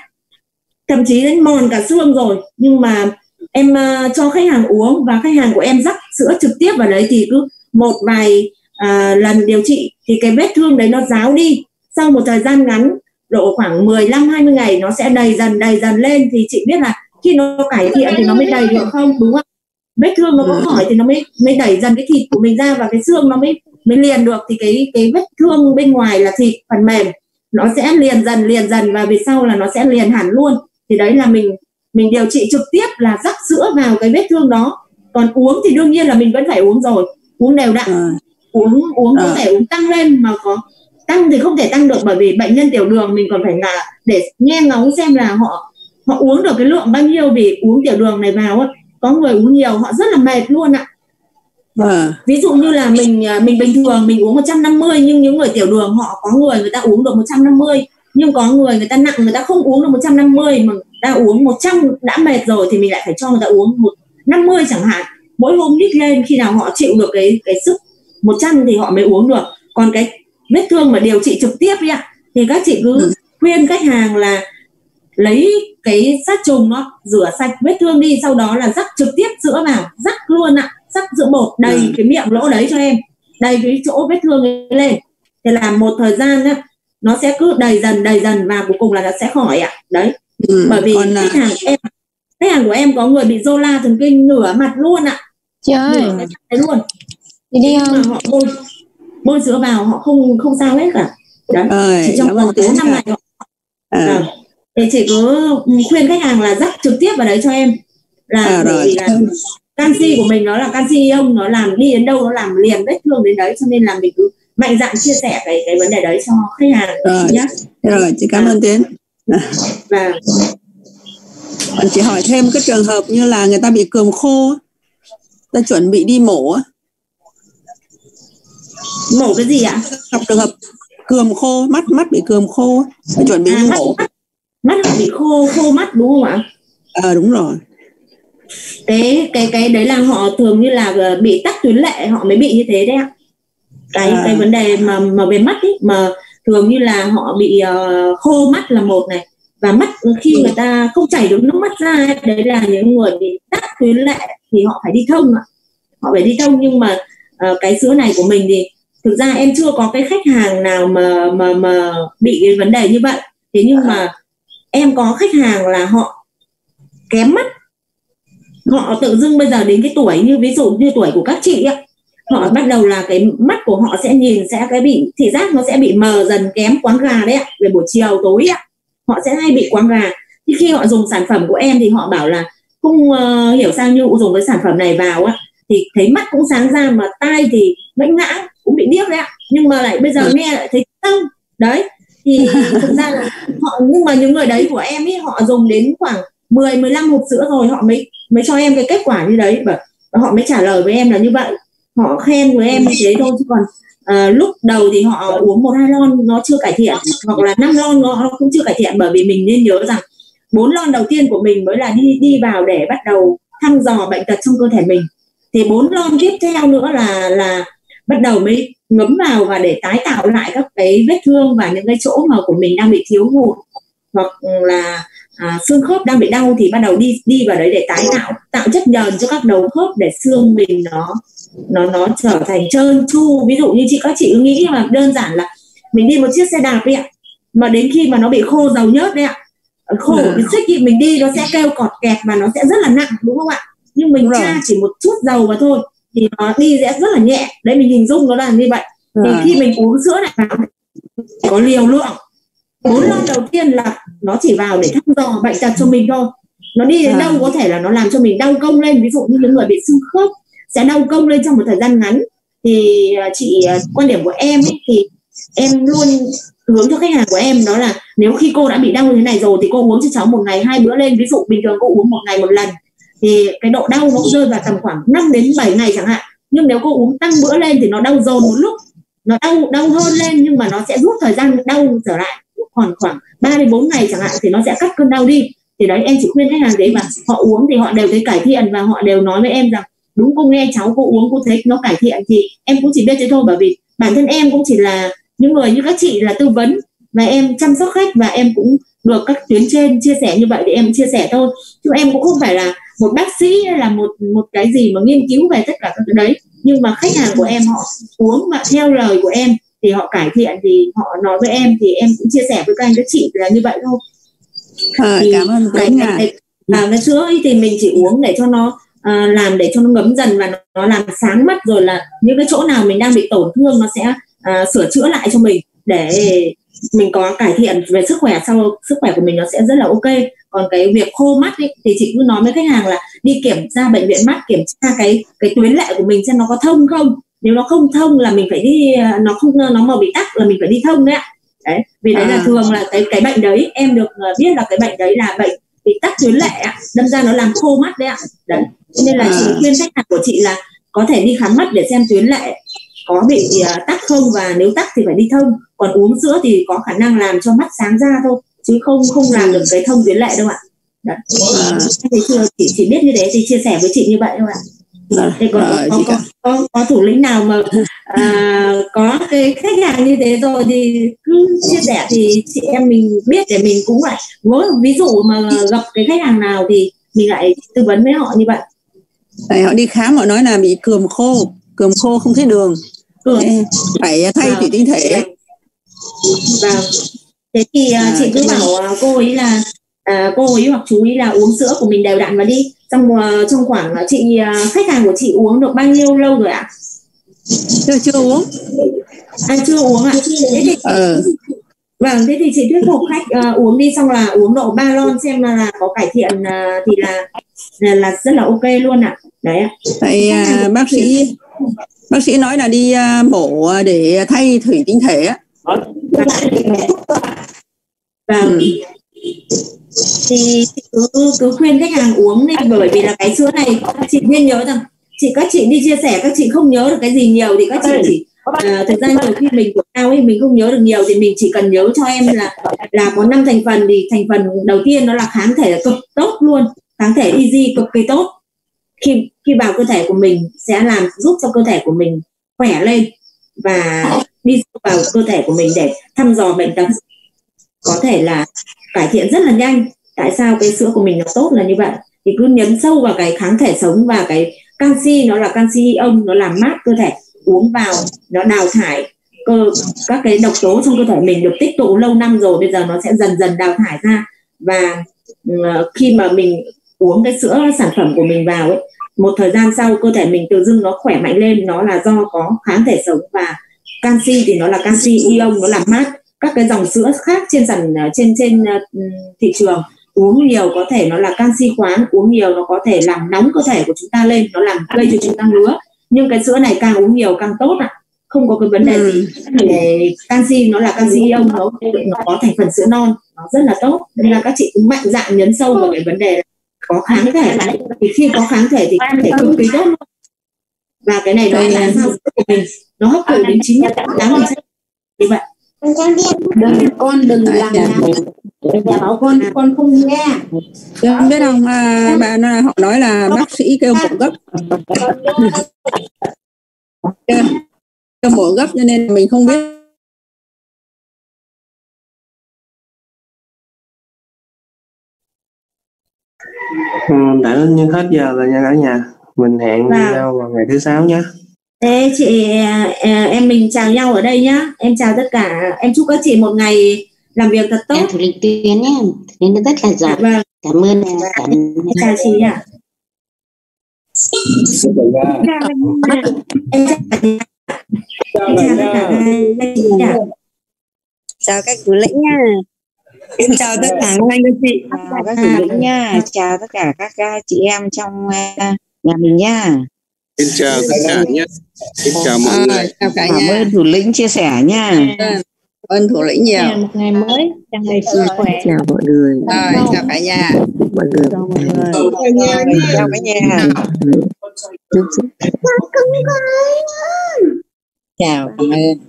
Thậm chí đến mòn cả xương rồi. Nhưng mà em à, cho khách hàng uống và khách hàng của em rắc sữa trực tiếp vào đấy thì cứ một vài à, lần điều trị thì cái vết thương đấy nó ráo đi. Sau một thời gian ngắn độ khoảng 15 20 ngày nó sẽ đầy dần đầy dần lên. Thì chị biết là khi nó cải thiện thì nó mới đầy được không? Đúng không? Vết thương nó có khỏi thì nó mới mới đẩy dần cái thịt của mình ra và cái xương nó mới mới liền được. Thì cái cái vết thương bên ngoài là thịt phần mềm nó sẽ liền dần liền dần và về sau là nó sẽ liền hẳn luôn. Thì đấy là mình mình điều trị trực tiếp là rắc sữa vào cái vết thương đó. Còn uống thì đương nhiên là mình vẫn phải uống rồi. Uống đều đặn. Ờ, uống uống có Ờ. thể uống tăng lên mà có tăng thì không thể tăng được bởi vì bệnh nhân tiểu đường mình còn phải là để nghe ngóng xem là họ họ uống được cái lượng bao nhiêu vì uống tiểu đường này vào á. Có người uống nhiều họ rất là mệt luôn ạ. Ờ, ví dụ như là mình à, mình bình thường mình uống 150 nhưng những người tiểu đường họ có người người ta uống được 150 nhưng có người người ta nặng người ta không uống được 150 mà người ta uống 100 đã mệt rồi thì mình lại phải cho người ta uống một 50 chẳng hạn. Mỗi hôm nhích lên khi nào họ chịu được cái cái sức 100 thì họ mới uống được. Còn cái vết thương mà điều trị trực tiếp ấy ạ thì các chị cứ Ừ. khuyên khách hàng là lấy cái sát trùng nó rửa sạch vết thương đi sau đó là rắc trực tiếp sữa vào rắc luôn ạ rắc sữa bột đầy Ừ. cái miệng lỗ đấy cho em đầy cái chỗ vết thương ấy lên. Thì làm một thời gian á nó sẽ cứ đầy dần đầy dần và cuối cùng là nó sẽ khỏi ạ đấy. Ừ. bởi vì là khách hàng của em khách hàng của em có người bị zona thần kinh nửa mặt luôn ạ. Trời nửa cái luôn. Đi đi nhưng không? mà họ bôi bôi sữa vào họ không không sao hết cả. Đấy. Ơi chỉ trong vòng bốn năm ngày họ à, Vâng. Thì chị cứ khuyên khách hàng là rắc trực tiếp vào đấy cho em? Là À, bởi vì là canxi của mình nó là canxi ion nó làm đi đến đâu nó làm liền vết thương đến đấy cho nên là mình cứ mạnh dạn chia sẻ cái cái vấn đề đấy cho khách hàng. Rồi. nhé rồi chị cảm ơn tiến. Và Còn chị hỏi thêm cái trường hợp như là người ta bị cườm khô ta chuẩn bị đi mổ mổ cái gì ạ? Gặp trường hợp cườm khô mắt mắt bị cườm khô ta chuẩn bị à, đi mổ mắt mắt họ bị khô khô mắt đúng không ạ? Ờ đúng rồi. Cái cái cái đấy là họ thường như là ờ, bị tắc tuyến lệ họ mới bị như thế đấy ạ. Cái À. cái vấn đề mà mà về mắt ấy mà thường như là họ bị ờ, khô mắt là một này. Và mắt khi người ta không chảy được nước mắt ra ấy, đấy là những người bị tắc tuyến lệ thì họ phải đi thông ạ. Họ phải đi thông nhưng mà ờ, cái sữa này của mình thì thực ra em chưa có cái khách hàng nào mà mà mà bị cái vấn đề như vậy. Thế nhưng mà em có khách hàng là họ kém mắt. Họ tự dưng bây giờ đến cái tuổi như ví dụ như tuổi của các chị ấy, họ bắt đầu là cái mắt của họ sẽ nhìn sẽ cái bị thị giác nó sẽ bị mờ dần kém quáng gà đấy ạ. Về buổi chiều tối ạ họ sẽ hay bị quáng gà. Thì khi họ dùng sản phẩm của em thì họ bảo là không ờ, hiểu sao như dùng cái sản phẩm này vào á. Thì thấy mắt cũng sáng ra mà tai thì lãnh ngã cũng bị điếc đấy ạ. Nhưng mà lại bây giờ Ừ. nghe lại thấy tăng đấy thì thực ra là họ nhưng mà những người đấy của em ấy họ dùng đến khoảng 10 15 hộp sữa rồi họ mới mới cho em cái kết quả như đấy. Và, và họ mới trả lời với em là như vậy. Họ khen với em như thế thôi chứ còn à, lúc đầu thì họ uống một hai lon nó chưa cải thiện. Hoặc là năm lon nó, nó cũng chưa cải thiện bởi vì mình nên nhớ rằng bốn lon đầu tiên của mình mới là đi đi vào để bắt đầu thăm dò bệnh tật trong cơ thể mình. Thì bốn lon tiếp theo nữa là là bắt đầu mới ngấm vào và để tái tạo lại các cái vết thương và những cái chỗ mà của mình đang bị thiếu hụt hoặc là à, xương khớp đang bị đau thì bắt đầu đi đi vào đấy để tái tạo tạo chất nhờn cho các đầu khớp để xương mình nó nó nó trở thành trơn tru ví dụ như chị các chị cứ nghĩ mà đơn giản là mình đi một chiếc xe đạp ấy ạ mà đến khi mà nó bị khô dầu nhớt đấy ạ khô Ừ. cái xích thì mình đi nó sẽ kêu cọt kẹt và nó sẽ rất là nặng đúng không ạ nhưng mình tra chỉ một chút dầu mà thôi thì nó đi sẽ rất là nhẹ. Đấy mình hình dung nó là như vậy. Thì À. khi mình uống sữa này vào có liều lượng. Bốn lon đầu tiên là nó chỉ vào để thăm dò bệnh tật cho mình thôi. Nó đi đến À. đâu có thể là nó làm cho mình đau công lên. Ví dụ như những người bị xương khớp sẽ đau công lên trong một thời gian ngắn. Thì à, chị à, quan điểm của em ấy thì em luôn hướng cho khách hàng của em đó là nếu khi cô đã bị đau như thế này rồi thì cô uống cho cháu một ngày hai bữa lên. Ví dụ bình thường cô uống một ngày một lần thì cái độ đau nó rơi vào tầm khoảng 5 đến 7 ngày chẳng hạn. Nhưng nếu cô uống tăng bữa lên thì nó đau dồn một lúc, nó đau đau hơn lên nhưng mà nó sẽ rút thời gian đau trở lại còn khoảng 3 đến 4 ngày chẳng hạn thì nó sẽ cắt cơn đau đi. Thì đấy, em chỉ khuyên khách hàng đấy và họ uống thì họ đều thấy cải thiện và họ đều nói với em rằng, đúng, cô nghe cháu, cô uống, cô thấy nó cải thiện thì em cũng chỉ biết thế thôi. Bởi vì bản thân em cũng chỉ là những người như các chị là tư vấn và em chăm sóc khách và em cũng được các tuyến trên chia sẻ như vậy thì em chia sẻ thôi. Chứ em cũng không phải là một bác sĩ hay là một một cái gì mà nghiên cứu về tất cả các cái đấy. Nhưng mà khách hàng của em họ uống và theo lời của em thì họ cải thiện thì họ nói với em thì em cũng chia sẻ với các anh các chị là như vậy thôi. À, thì cảm ơn cái, cái, à, sữa ấy thì mình chỉ uống để cho nó à, làm để cho nó ngấm dần và nó, nó làm sáng mắt rồi là những cái chỗ nào mình đang bị tổn thương nó sẽ à, sửa chữa lại cho mình để mình có cải thiện về sức khỏe sau sức khỏe của mình nó sẽ rất là ok. Còn cái việc khô mắt ấy, thì chị cứ nói với khách hàng là đi kiểm tra bệnh viện mắt kiểm tra cái cái tuyến lệ của mình xem nó có thông không. Nếu nó không thông là mình phải đi à, nó không nó mà bị tắc là mình phải đi thông đấy ạ. Đấy vì đấy là À. thường là cái cái bệnh đấy em được à, biết là cái bệnh đấy là bệnh bị tắc tuyến lệ ạ. Đâm ra nó làm khô mắt đấy ạ. Đấy nên là À. chị khuyên khách hàng của chị là có thể đi khám mắt để xem tuyến lệ có bị à, tắc không và nếu tắc thì phải đi thông còn uống sữa thì có khả năng làm cho mắt sáng ra thôi chứ không không làm được cái thông tuyến lệ đâu ạ Đấy. À. Thấy chưa chị chỉ biết như thế thì chia sẻ với chị như vậy thôi ạ thì còn rồi, có, chị có, có, có thủ lĩnh nào mà à, có cái khách hàng như thế rồi thì cứ chia sẻ thì chị em mình biết để mình cũng lại mỗi ví dụ mà gặp cái khách hàng nào thì mình lại tư vấn với họ như vậy Tại họ đi khám họ nói là bị cườm khô, cườm khô không thấy đường. Thế Phải thay Vâng. thủy tinh thể. Vâng. Thế thì à, À, chị cứ bảo à, cô ấy là à, cô ấy hoặc chú ý là uống sữa của mình đều đặn vào đi. Trong à, trong khoảng à, chị à, khách hàng của chị uống được bao nhiêu lâu rồi ạ? Chưa chưa uống. À chưa uống ạ. Thế thì Ờ. Vâng, thế thì chị thuyết phục khách à, uống đi xong là uống độ 3 lon xem là, là có cải thiện à, thì là, là là rất là ok luôn ạ. Đấy ạ. Tại à, bác sĩ bác sĩ nói là đi à, mổ à, để thay thủy tinh thể á. Vâng. Thì chị cứ cứ khuyên khách hàng uống đi bởi vì là cái sữa này chị nên nhớ rằng chị các chị đi chia sẻ các chị không nhớ được cái gì nhiều thì các chị chỉ à, thực ra nhiều khi mình của cao ấy mình không nhớ được nhiều thì mình chỉ cần nhớ cho em là là có năm thành phần thì thành phần đầu tiên nó là kháng thể cực tốt luôn kháng thể easy cực kỳ tốt khi khi vào cơ thể của mình sẽ làm giúp cho cơ thể của mình khỏe lên và đi vào cơ thể của mình để thăm dò bệnh tật. Có thể là cải thiện rất là nhanh. Tại sao cái sữa của mình nó tốt là như vậy? Thì cứ nhấn sâu vào cái kháng thể sống và cái canxi, nó là canxi ion nó làm mát cơ thể, uống vào, nó đào thải cơ, các cái độc tố trong cơ thể mình được tích tụ lâu năm rồi, bây giờ nó sẽ dần dần đào thải ra. Và ờ, khi mà mình uống cái sữa sản phẩm của mình vào ấy một thời gian sau cơ thể mình tự dưng nó khỏe mạnh lên nó là do có kháng thể sống và canxi thì nó là canxi ion nó làm mát. Các cái dòng sữa khác trên sàn trên trên uh, thị trường uống nhiều có thể nó là canxi khoáng uống nhiều nó có thể làm nóng cơ thể của chúng ta lên nó làm gây cho chúng ta ngứa. Nhưng cái sữa này càng uống nhiều càng tốt ạ. Không có cái vấn đề gì. Để canxi nó là canxi ion nó nó có thành phần sữa non nó rất là tốt. Nên là các chị cũng mạnh dạn nhấn sâu vào cái vấn đề có kháng thể. Thì khi có kháng thể thì kháng thể cực kỳ tốt và cái này nó là sao của mình nó hấp thụ đến chín mươi tám phần trăm. Như vậy đừng, con đừng làm bảo con con không nghe. Em biết không, à, bà nó- họ nói là bác sĩ kêu mổ gấp. kêu, kêu mổ gấp cho nên mình không biết. Đã như hết giờ rồi nha cả nhà mình hẹn Vâng. nhau vào ngày thứ sáu nhé Thế chị à, à, em mình chào nhau ở đây nhá. Em chào tất cả. Em chúc các chị một ngày làm việc thật tốt. Em thủ lĩnh tuyến nhé tuyến rất là giỏi Vâng, cảm ơn em cảm ơn em chào chị ạ. Em chào cả nhà. Em chào các chị ạ. chào các thủ lĩnh nha em chào tất cả các anh các chị. Chào các thủ lĩnh nha. Chào tất cả các chị em trong à, nhà mình nha. Xin chào tất cả nhé. Xin chào mọi À, người. chào cả cảm ơn thủ lĩnh chia sẻ nha. Cảm ơn thủ lĩnh nhiều. một ngày mới trong ngày sức khỏe. chào mọi người. Rồi, chào cả nhà. mọi người. Chào mọi người chào cả nhà. Chào, cảm ơn.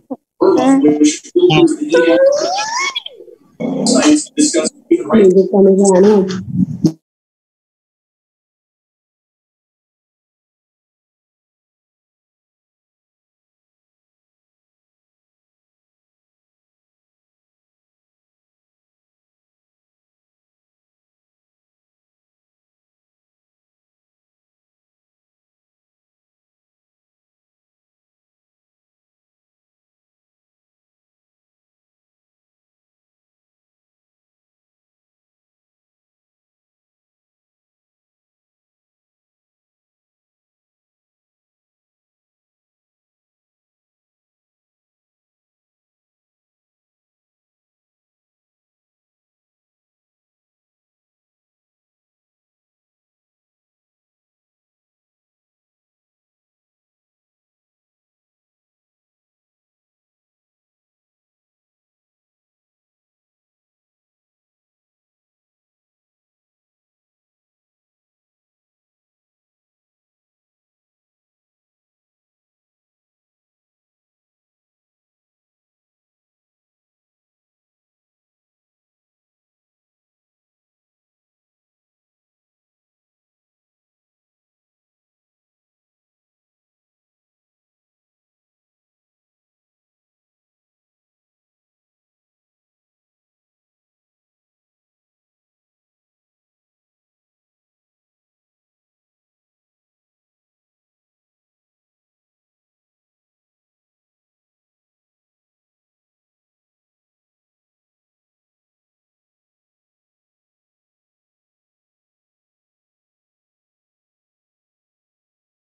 Mình đi camera nữa